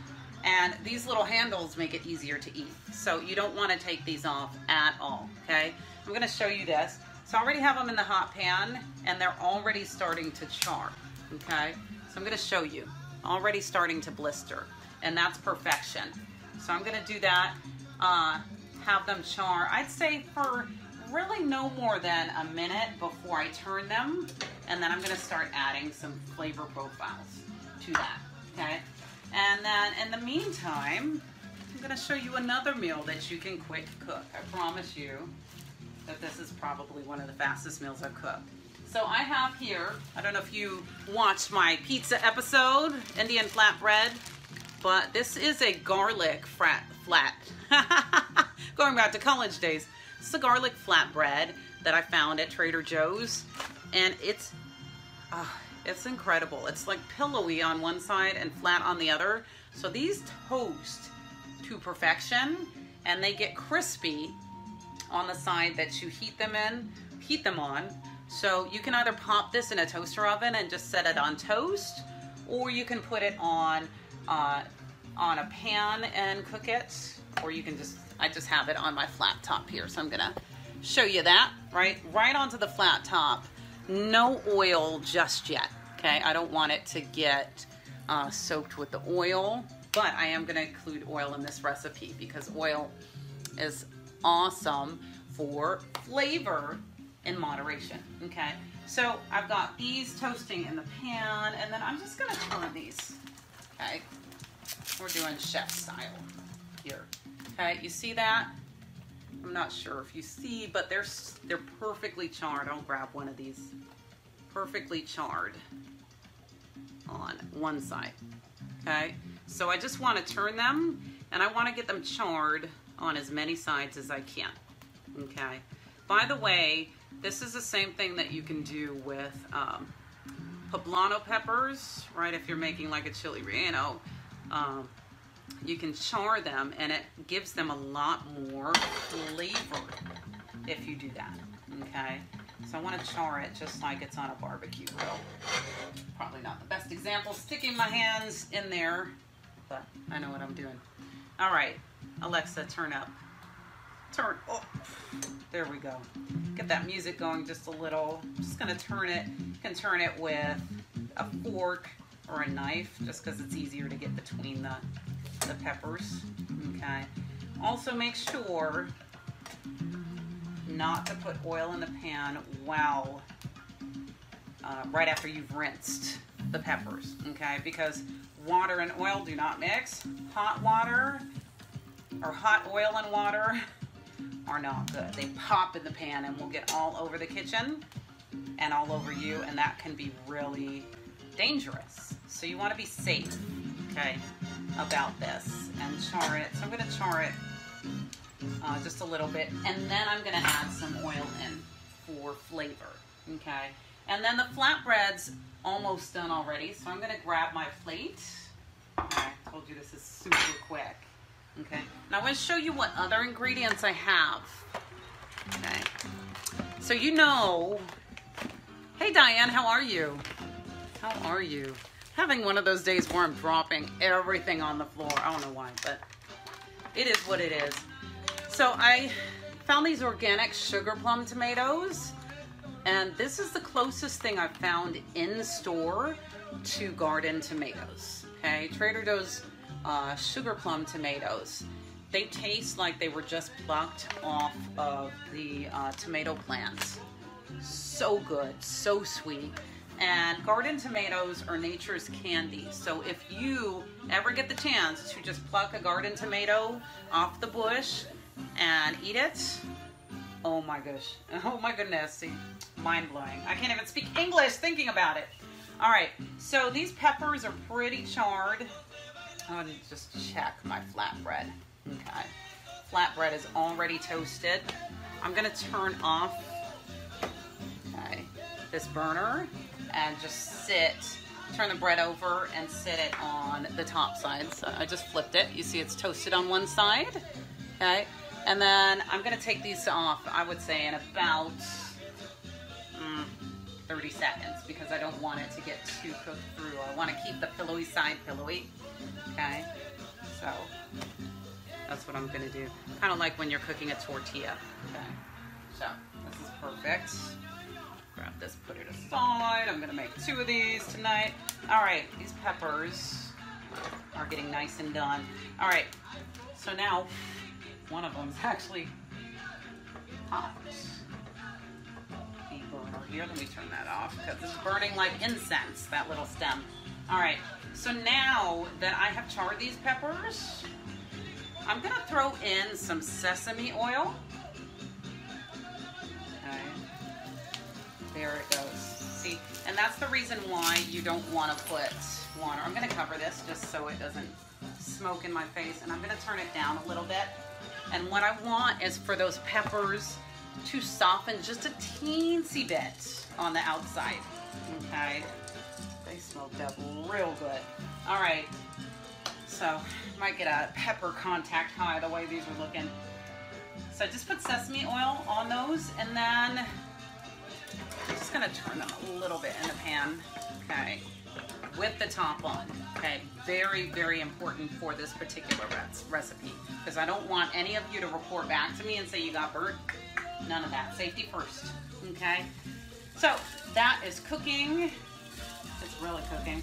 and these little handles make it easier to eat. So you don't want to take these off at all. Okay, I'm going to show you this. So I already have them in the hot pan and they're already starting to char. Okay, so I'm going to show you. Already starting to blister and that's perfection. So I'm going to do that. Uh, have them char. I'd say for really no more than a minute before I turn them. And then I'm gonna start adding some flavor profiles to that, okay? And then in the meantime, I'm gonna show you another meal that you can quick cook. I promise you that this is probably one of the fastest meals I've cooked. So I have here, I don't know if you watched my pizza episode, Indian flatbread, but this is a garlic flat, flat. going back to college days. It's a garlic flatbread that I found at Trader Joe's, and it's uh, it's incredible. It's like pillowy on one side and flat on the other. So these toast to perfection, and they get crispy on the side that you heat them in, heat them on. So you can either pop this in a toaster oven and just set it on toast, or you can put it on uh, on a pan and cook it, or you can just I just have it on my flat top here. So I'm gonna show you that, right? Right onto the flat top. No oil just yet, okay? I don't want it to get uh, soaked with the oil, but I am gonna include oil in this recipe because oil is awesome for flavor in moderation, okay? So I've got these toasting in the pan, and then I'm just gonna turn these, okay? We're doing chef style here, okay? You see that? I'm not sure if you see, but they're, they're perfectly charred. I'll grab one of these. Perfectly charred on one side, okay? So I just wanna turn them, and I wanna get them charred on as many sides as I can, okay? By the way, this is the same thing that you can do with um, poblano peppers, right? If you're making like a chili relleno, um, you can char them and it gives them a lot more flavor if you do that, okay? So I want to char it just like it's on a barbecue grill. Probably not the best example, sticking my hands in there, but I know what I'm doing. All right, Alexa, turn up. Turn, oh, there we go. Get that music going just a little. I'm just gonna turn it, you can turn it with a fork or a knife, just because it's easier to get between the, the peppers, okay? Also make sure not to put oil in the pan while, uh, right after you've rinsed the peppers, okay? Because water and oil do not mix. Hot water or hot oil and water are not good. They pop in the pan and will get all over the kitchen and all over you, and that can be really dangerous. So you want to be safe, okay, about this and char it. So I'm going to char it uh, just a little bit, and then I'm going to add some oil in for flavor, okay? And then the flatbread's almost done already, so I'm going to grab my plate. I told you this is super quick. Okay, now I'm going to show you what other ingredients I have. Okay, so you know, hey Diane, how are you? How are you? Having one of those days where I'm dropping everything on the floor. I don't know why, but it is what it is. So I found these organic sugar plum tomatoes, and this is the closest thing I've found in store to garden tomatoes. Okay, Trader Joe's uh, sugar plum tomatoes. They taste like they were just plucked off of the uh, tomato plants. So good, so sweet. And garden tomatoes are nature's candy. So if you ever get the chance to just pluck a garden tomato off the bush and eat it, oh my gosh, oh my goodness, see, mind blowing. I can't even speak English thinking about it. All right, so these peppers are pretty charred. I'm gonna just check my flatbread. Okay. Flatbread is already toasted. I'm gonna turn off okay, this burner and just sit, turn the bread over and sit it on the top side. So I just flipped it. You see it's toasted on one side. Okay. And then I'm gonna take these off, I would say in about mm, 30 seconds because I don't want it to get too cooked through. I wanna keep the pillowy side pillowy. Okay, so that's what I'm gonna do. Kind of like when you're cooking a tortilla. Okay, so this is perfect. Grab this, put it aside. I'm gonna make two of these tonight. All right, these peppers are getting nice and done. All right, so now one of them's actually hot. Here, let me turn that off because it's burning like incense, that little stem. All right, so now that I have charred these peppers, I'm gonna throw in some sesame oil. Okay, there it goes. See, and that's the reason why you don't wanna put water. I'm gonna cover this just so it doesn't smoke in my face, and I'm gonna turn it down a little bit. And what I want is for those peppers to soften just a teensy bit on the outside, okay? Up real good. All right, so might get a pepper contact high the way these are looking. So just put sesame oil on those and then I'm just gonna turn them a little bit in the pan, okay, with the top on, okay. Very, very important for this particular recipe because I don't want any of you to report back to me and say you got burnt. None of that, safety first, okay. So that is cooking. Really cooking.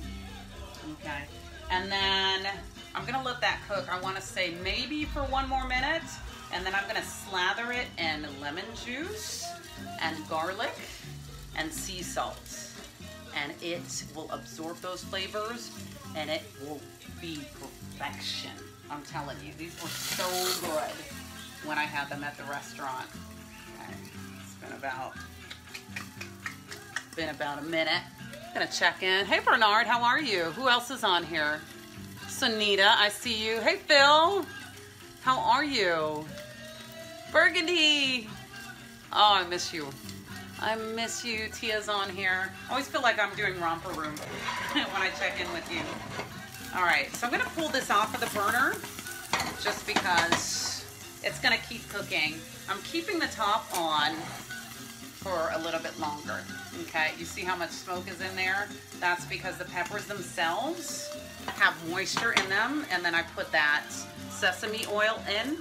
Okay. And then I'm gonna let that cook. I wanna say maybe for one more minute. And then I'm gonna slather it in lemon juice and garlic and sea salt. And it will absorb those flavors and it will be perfection. I'm telling you, these were so good when I had them at the restaurant. Okay. It's been about been about a minute. Gonna check in. Hey Bernard, how are you? Who else is on here? Sunita, I see you. Hey Phil, how are you? Burgundy. Oh, I miss you. I miss you. Tia's on here. I always feel like I'm doing romper room when I check in with you. All right, so I'm gonna pull this off of the burner just because it's gonna keep cooking. I'm keeping the top on for a little bit longer, okay? You see how much smoke is in there? That's because the peppers themselves have moisture in them, and then I put that sesame oil in,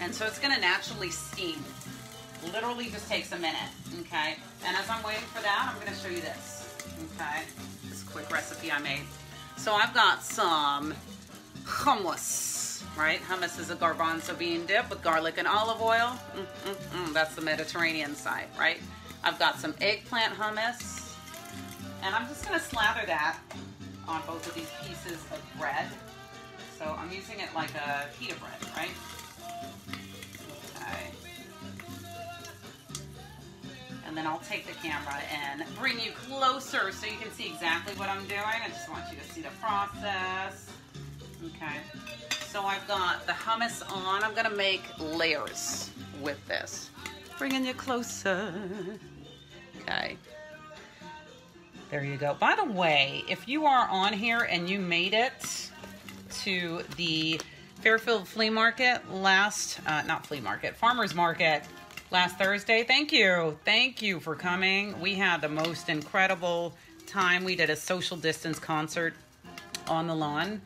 and so it's gonna naturally steam. Literally just takes a minute, okay? And as I'm waiting for that, I'm gonna show you this, okay? This quick recipe I made. So I've got some hummus, right? Hummus is a garbanzo bean dip with garlic and olive oil. Mm, mm, mm. That's the Mediterranean side, right? I've got some eggplant hummus. And I'm just gonna slather that on both of these pieces of bread. So I'm using it like a pita bread, right? Okay. And then I'll take the camera and bring you closer so you can see exactly what I'm doing. I just want you to see the process. Okay. So I've got the hummus on. I'm gonna make layers with this. Bringing you closer. Okay. There you go. By the way, if you are on here and you made it to the Fairfield Flea Market last, uh, not flea market, farmer's market last Thursday, thank you. Thank you for coming. We had the most incredible time. We did a social distance concert on the lawn.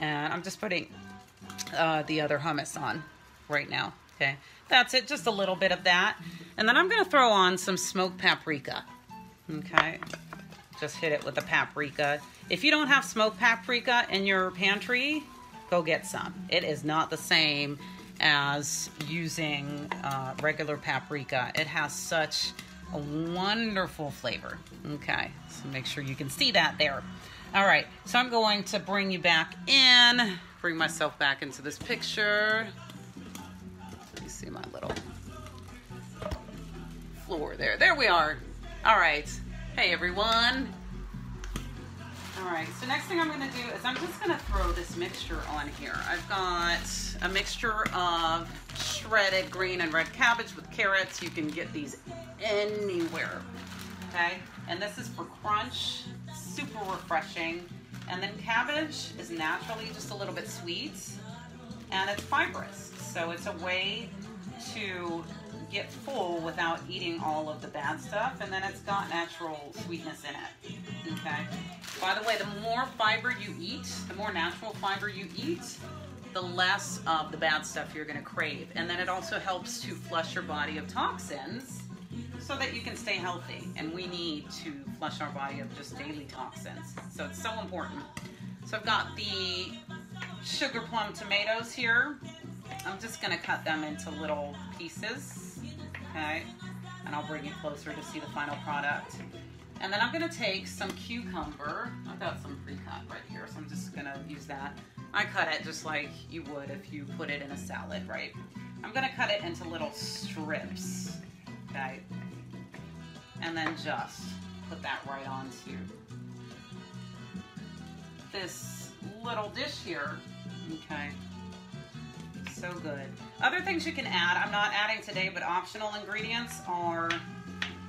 And I'm just putting uh, the other hummus on right now. Okay. That's it. Just a little bit of that. And then I'm to throw on some smoked paprika. Okay. Just hit it with the paprika. If you don't have smoked paprika in your pantry, go get some. It is not the same as using uh, regular paprika. It has such a wonderful flavor. Okay, so make sure you can see that there. All right, so I'm going to bring you back in, bring myself back into this picture. Let me see my little floor there. There we are. All right. Hey, everyone. All right, so next thing I'm gonna do is I'm just gonna throw this mixture on here. I've got a mixture of shredded green and red cabbage with carrots. You can get these anywhere, okay? And this is for crunch, super refreshing. And then cabbage is naturally just a little bit sweet and it's fibrous. So it's a way to get full without eating all of the bad stuff, and then it's got natural sweetness in it. Okay. By the way, the more fiber you eat, the more natural fiber you eat, the less of the bad stuff you're going to crave. And then it also helps to flush your body of toxins so that you can stay healthy. And we need to flush our body of just daily toxins. So it's so important. So I've got the sugar plum tomatoes here. I'm just going to cut them into little pieces okay? And I'll bring you closer to see the final product. And then I'm gonna take some cucumber. I've got some pre-cut right here, so I'm just gonna use that. I cut it just like you would if you put it in a salad, right? I'm gonna cut it into little strips, okay? And then just put that right onto this little dish here, okay? so good. Other things you can add, I'm not adding today, but optional ingredients are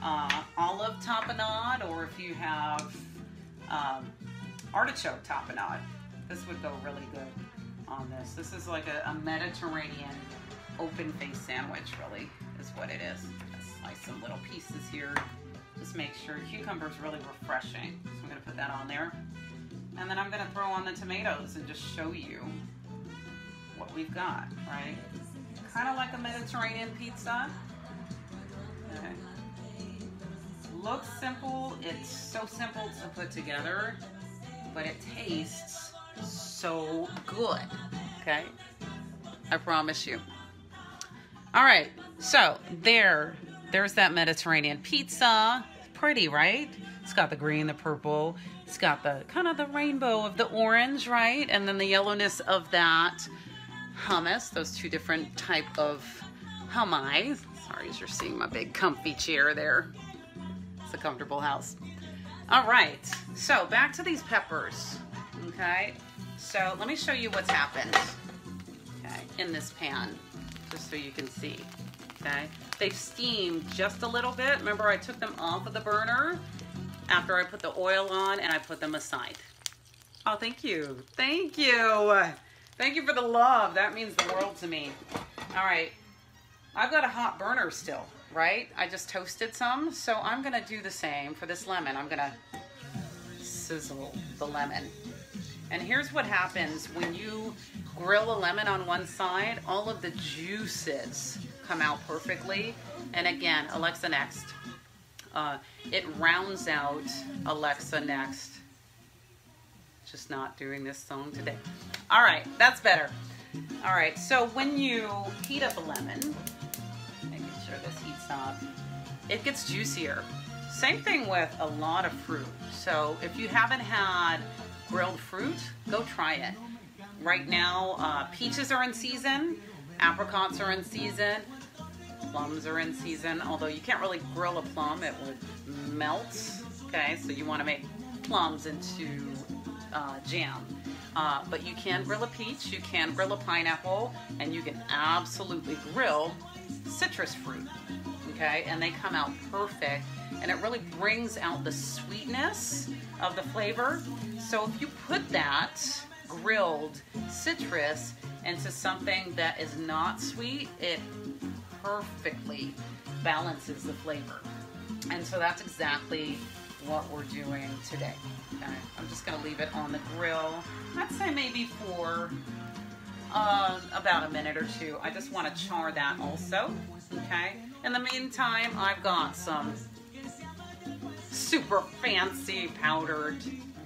uh, olive tapenade, or if you have um, artichoke tapenade. This would go really good on this. This is like a, a Mediterranean open face sandwich, really, is what it is. Slice some little pieces here. Just make sure cucumber is really refreshing. So I'm gonna put that on there. And then I'm gonna throw on the tomatoes and just show you what we've got, right? Kind of like a Mediterranean pizza. Okay. Looks simple. It's so simple to put together, but it tastes so good. Okay? I promise you. All right, so there, there's that Mediterranean pizza. Pretty, right? It's got the green, the purple. It's got the kind of the rainbow of the orange, right? And then the yellowness of that hummus. Those two different type of hummi. Sorry, as you're seeing my big comfy chair there. It's a comfortable house. All right, so back to these peppers, okay? So let me show you what's happened, okay, in this pan, just so you can see, okay? They've steamed just a little bit. Remember I took them off of the burner after I put the oil on and I put them aside. Oh, thank you. Thank you. Thank you for the love. That means the world to me. All right. I've got a hot burner still, right? I just toasted some, so I'm gonna do the same for this lemon. I'm gonna sizzle the lemon. And here's what happens when you grill a lemon on one side, all of the juices come out perfectly. And again, Alexa Next. Uh, it rounds out Alexa Next. Just not doing this song today. All right, that's better. All right, so when you heat up a lemon, making sure this heats up, it gets juicier. Same thing with a lot of fruit. So if you haven't had grilled fruit, go try it. Right now, uh, peaches are in season, apricots are in season, plums are in season, although you can't really grill a plum, it would melt. Okay, so you want to make plums into uh, jam. Uh, but you can grill a peach, you can grill a pineapple, and you can absolutely grill citrus fruit. Okay, and they come out perfect, and it really brings out the sweetness of the flavor. So if you put that grilled citrus into something that is not sweet, it perfectly balances the flavor. And so that's exactly what we're doing today. Okay, I'm just gonna leave it on the grill. I'd say maybe for uh, about a minute or two. I just want to char that also. Okay. In the meantime, I've got some super fancy powdered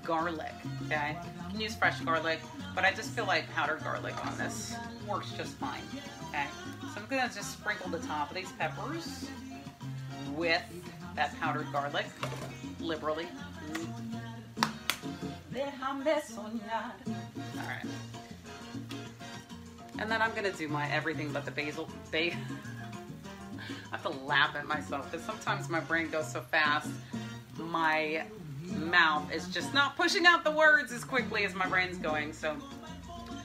garlic. Okay. You can use fresh garlic, but I just feel like powdered garlic on this works just fine. Okay. So I'm gonna just sprinkle the top of these peppers with that powdered garlic liberally. Alright. And then I'm gonna do my everything but the basil. Ba I have to laugh at myself because sometimes my brain goes so fast, my mouth is just not pushing out the words as quickly as my brain's going. So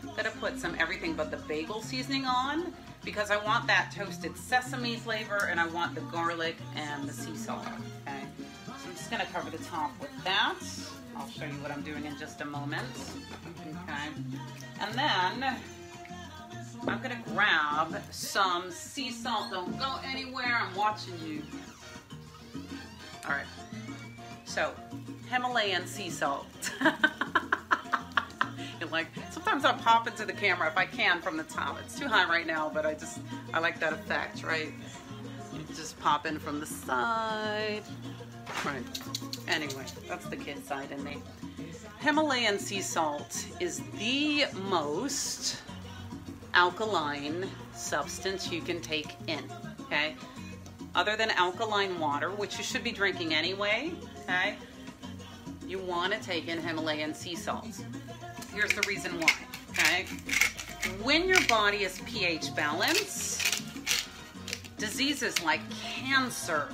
I'm gonna put some everything but the bagel seasoning on because I want that toasted sesame flavor and I want the garlic and the sea salt. Okay, so I'm just gonna cover the top with that. I'll show you what I'm doing in just a moment. Okay, and then I'm gonna grab some sea salt. Don't go anywhere. I'm watching you. All right. So Himalayan sea salt. Like, sometimes I pop into the camera if I can from the top. It's too high right now, but I just, I like that effect, right? You just pop in from the side. Right. Anyway, that's the kid side in me. Himalayan sea salt is the most alkaline substance you can take in, okay? Other than alkaline water, which you should be drinking anyway, okay? You want to take in Himalayan sea salt. Here's the reason why, okay? When your body is pH balanced, diseases like cancer,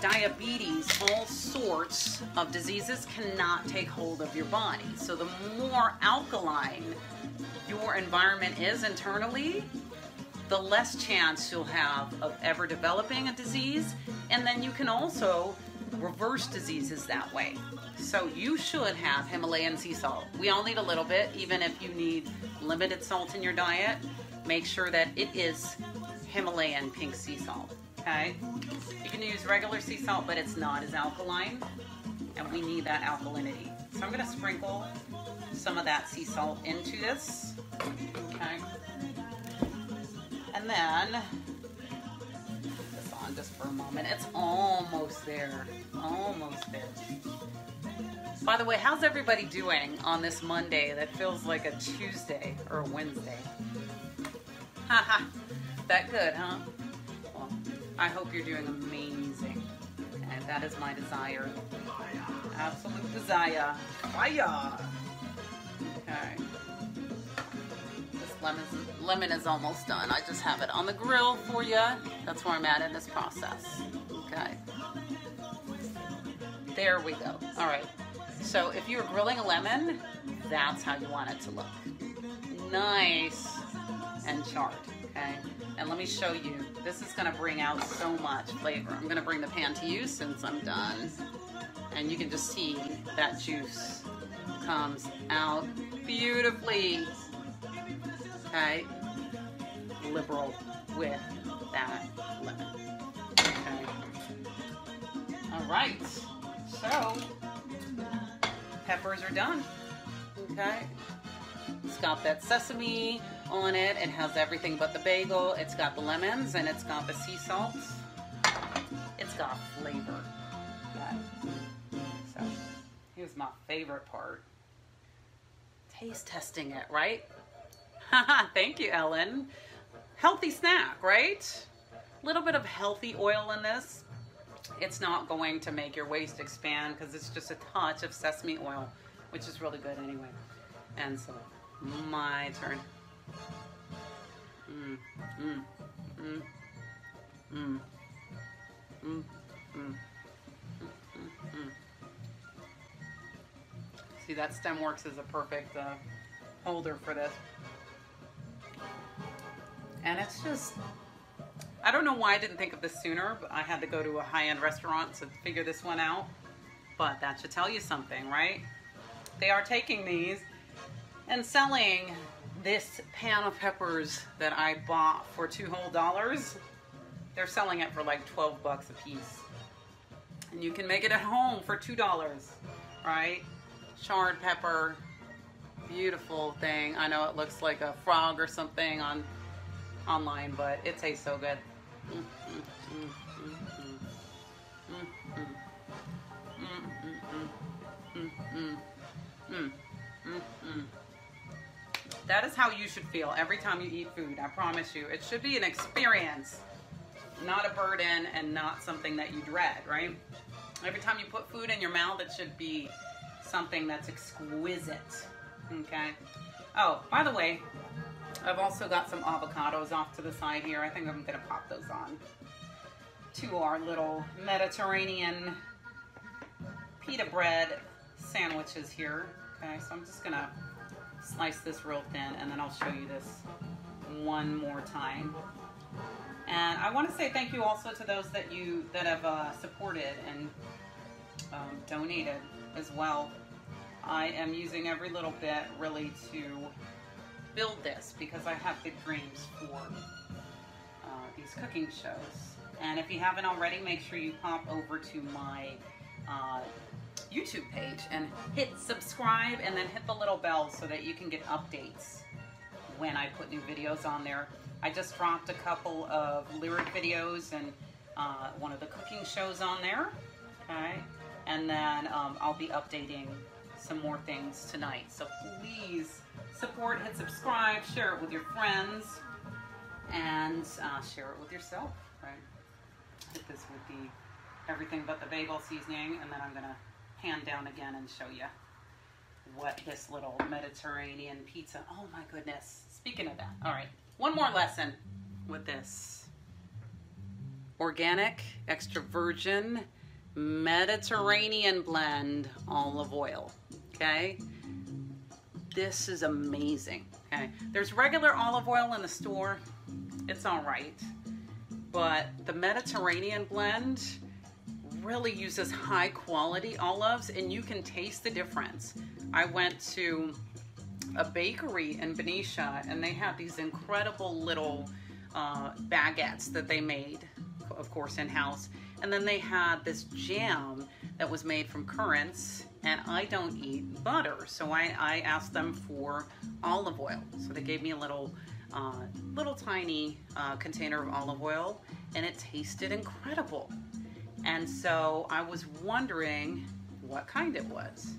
diabetes, all sorts of diseases cannot take hold of your body. So the more alkaline your environment is internally, the less chance you'll have of ever developing a disease. And then you can also reverse diseases that way. So you should have Himalayan sea salt. We all need a little bit, even if you need limited salt in your diet. Make sure that it is Himalayan pink sea salt. Okay? You can use regular sea salt, but it's not as alkaline, and we need that alkalinity. So I'm gonna sprinkle some of that sea salt into this. Okay. And then just for a moment. It's almost there. Almost there. By the way, how's everybody doing on this Monday that feels like a Tuesday or a Wednesday? Haha. that good, huh? Well, I hope you're doing amazing. And that is my desire. Absolute desire. Fire! Okay. Lemon, lemon is almost done. I just have it on the grill for you. That's where I'm at in this process. Okay. There we go. All right. So if you're grilling a lemon, that's how you want it to look. Nice and charred, okay? And let me show you. This is gonna bring out so much flavor. I'm gonna bring the pan to you since I'm done. And you can just see that juice comes out beautifully. Okay? Liberal with that lemon. Okay. All right. So, peppers are done. Okay. It's got that sesame on it. It has everything but the bagel. It's got the lemons and it's got the sea salt. It's got flavor. Okay. So, here's my favorite part. Taste testing it, right? Thank you, Ellen. Healthy snack, right? A little bit of healthy oil in this. It's not going to make your waist expand because it's just a touch of sesame oil, which is really good anyway. And so, my turn. Mm, mm, mm, See, that stem works as a perfect uh, holder for this. And it's just, I don't know why I didn't think of this sooner, but I had to go to a high-end restaurant to figure this one out. But that should tell you something, right? They are taking these and selling this pan of peppers that I bought for two whole dollars. They're selling it for like 12 bucks a piece. And you can make it at home for $2, right? Charred pepper, beautiful thing. I know it looks like a frog or something on online, but it tastes so good. That is how you should feel every time you eat food. I promise you. It should be an experience, not a burden and not something that you dread, right? Every time you put food in your mouth, it should be something that's exquisite. Okay? Oh, by the way, I've also got some avocados off to the side here. I think I'm going to pop those on to our little Mediterranean pita bread sandwiches here. Okay, so I'm just going to slice this real thin and then I'll show you this one more time. And I want to say thank you also to those that you that have uh, supported and um, donated as well. I am using every little bit really to build this because I have big dreams for uh, these cooking shows. And if you haven't already, make sure you pop over to my uh, YouTube page and hit subscribe and then hit the little bell so that you can get updates when I put new videos on there. I just dropped a couple of lyric videos and uh, one of the cooking shows on there, okay? And then um, I'll be updating some more things tonight. So please support, hit subscribe, share it with your friends, and uh, share it with yourself, right? Hit this with the everything but the bagel seasoning, and then I'm gonna hand down again and show you what this little Mediterranean pizza, oh my goodness. Speaking of that, all right, one more lesson with this. Organic, extra virgin, Mediterranean blend olive oil, okay? This is amazing, okay? There's regular olive oil in the store. It's all right. But the Mediterranean blend, really uses high quality olives and you can taste the difference. I went to a bakery in Benicia and they had these incredible little uh, baguettes that they made, of course, in house. And then they had this jam that was made from currants, and I don't eat butter, so I, I asked them for olive oil. So they gave me a little, uh, little tiny uh, container of olive oil, and it tasted incredible. And so I was wondering what kind it was.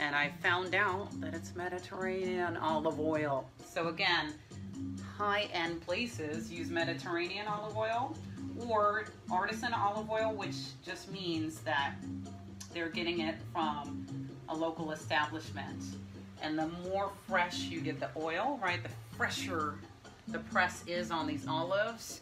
and I found out that it's Mediterranean olive oil. So again, high-end places use Mediterranean olive oil or artisan olive oil, which just means that they're getting it from a local establishment. And the more fresh you get the oil, right, the fresher the press is on these olives,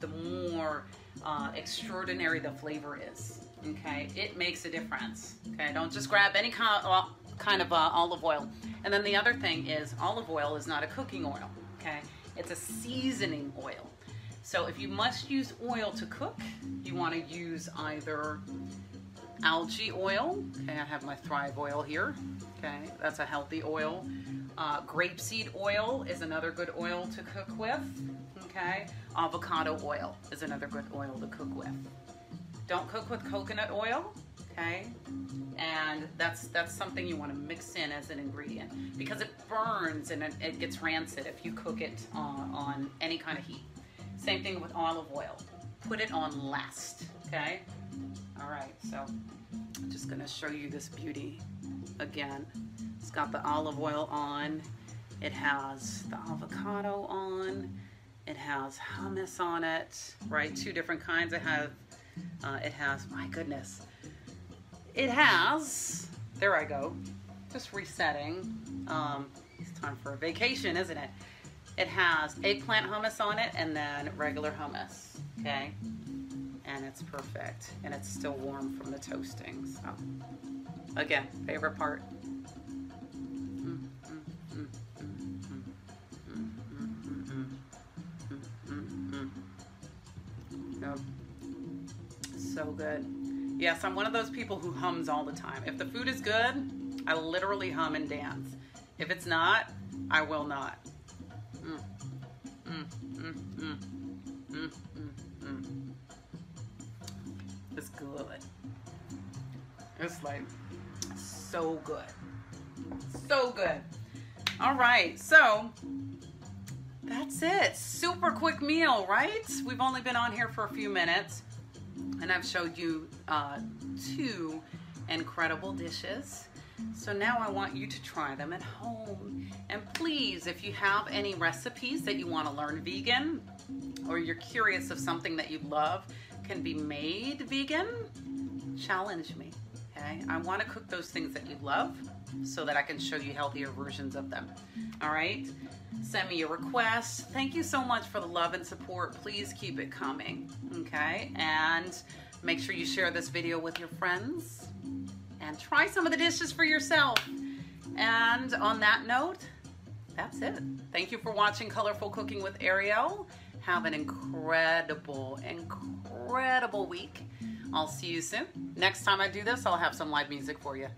the more uh, extraordinary the flavor is. Okay, it makes a difference. Okay, don't just grab any kind of, kind of uh, olive oil. And then the other thing is olive oil is not a cooking oil. Okay, it's a seasoning oil. So if you must use oil to cook, you want to use either algae oil. Okay, I have my Thrive oil here. Okay, that's a healthy oil. Uh, grapeseed oil is another good oil to cook with. Okay, avocado oil is another good oil to cook with. Don't cook with coconut oil. Okay, and that's that's something you want to mix in as an ingredient because it burns and it, it gets rancid if you cook it on, on any kind of heat. Same thing with olive oil. Put it on last. Okay. All right. So I'm just gonna show you this beauty again. It's got the olive oil on. It has the avocado on. It has hummus on it, right? Two different kinds. It has, uh, it has, my goodness. It has, there I go, just resetting. Um, it's time for a vacation, isn't it? It has eggplant hummus on it and then regular hummus, okay? And it's perfect. And it's still warm from the toasting, so. Again, favorite part. So good. Yes, I'm one of those people who hums all the time. If the food is good, I literally hum and dance. If it's not, I will not. Mm. Mm, mm, mm. Mm, mm, mm. It's good. It's like so good. So good. All right, so that's it. Super quick meal, right? We've only been on here for a few minutes and I've showed you uh, two incredible dishes. So now I want you to try them at home. And please, if you have any recipes that you want to learn vegan or you're curious of something that you love can be made vegan, challenge me okay? I wanna cook those things that you love so that I can show you healthier versions of them, all right? Send me your requests. Thank you so much for the love and support. Please keep it coming, okay? And make sure you share this video with your friends and try some of the dishes for yourself. And on that note, that's it. Thank you for watching Colorful Cooking with Ariel. Have an incredible, incredible week. I'll see you soon. Next time I do this, I'll have some live music for you.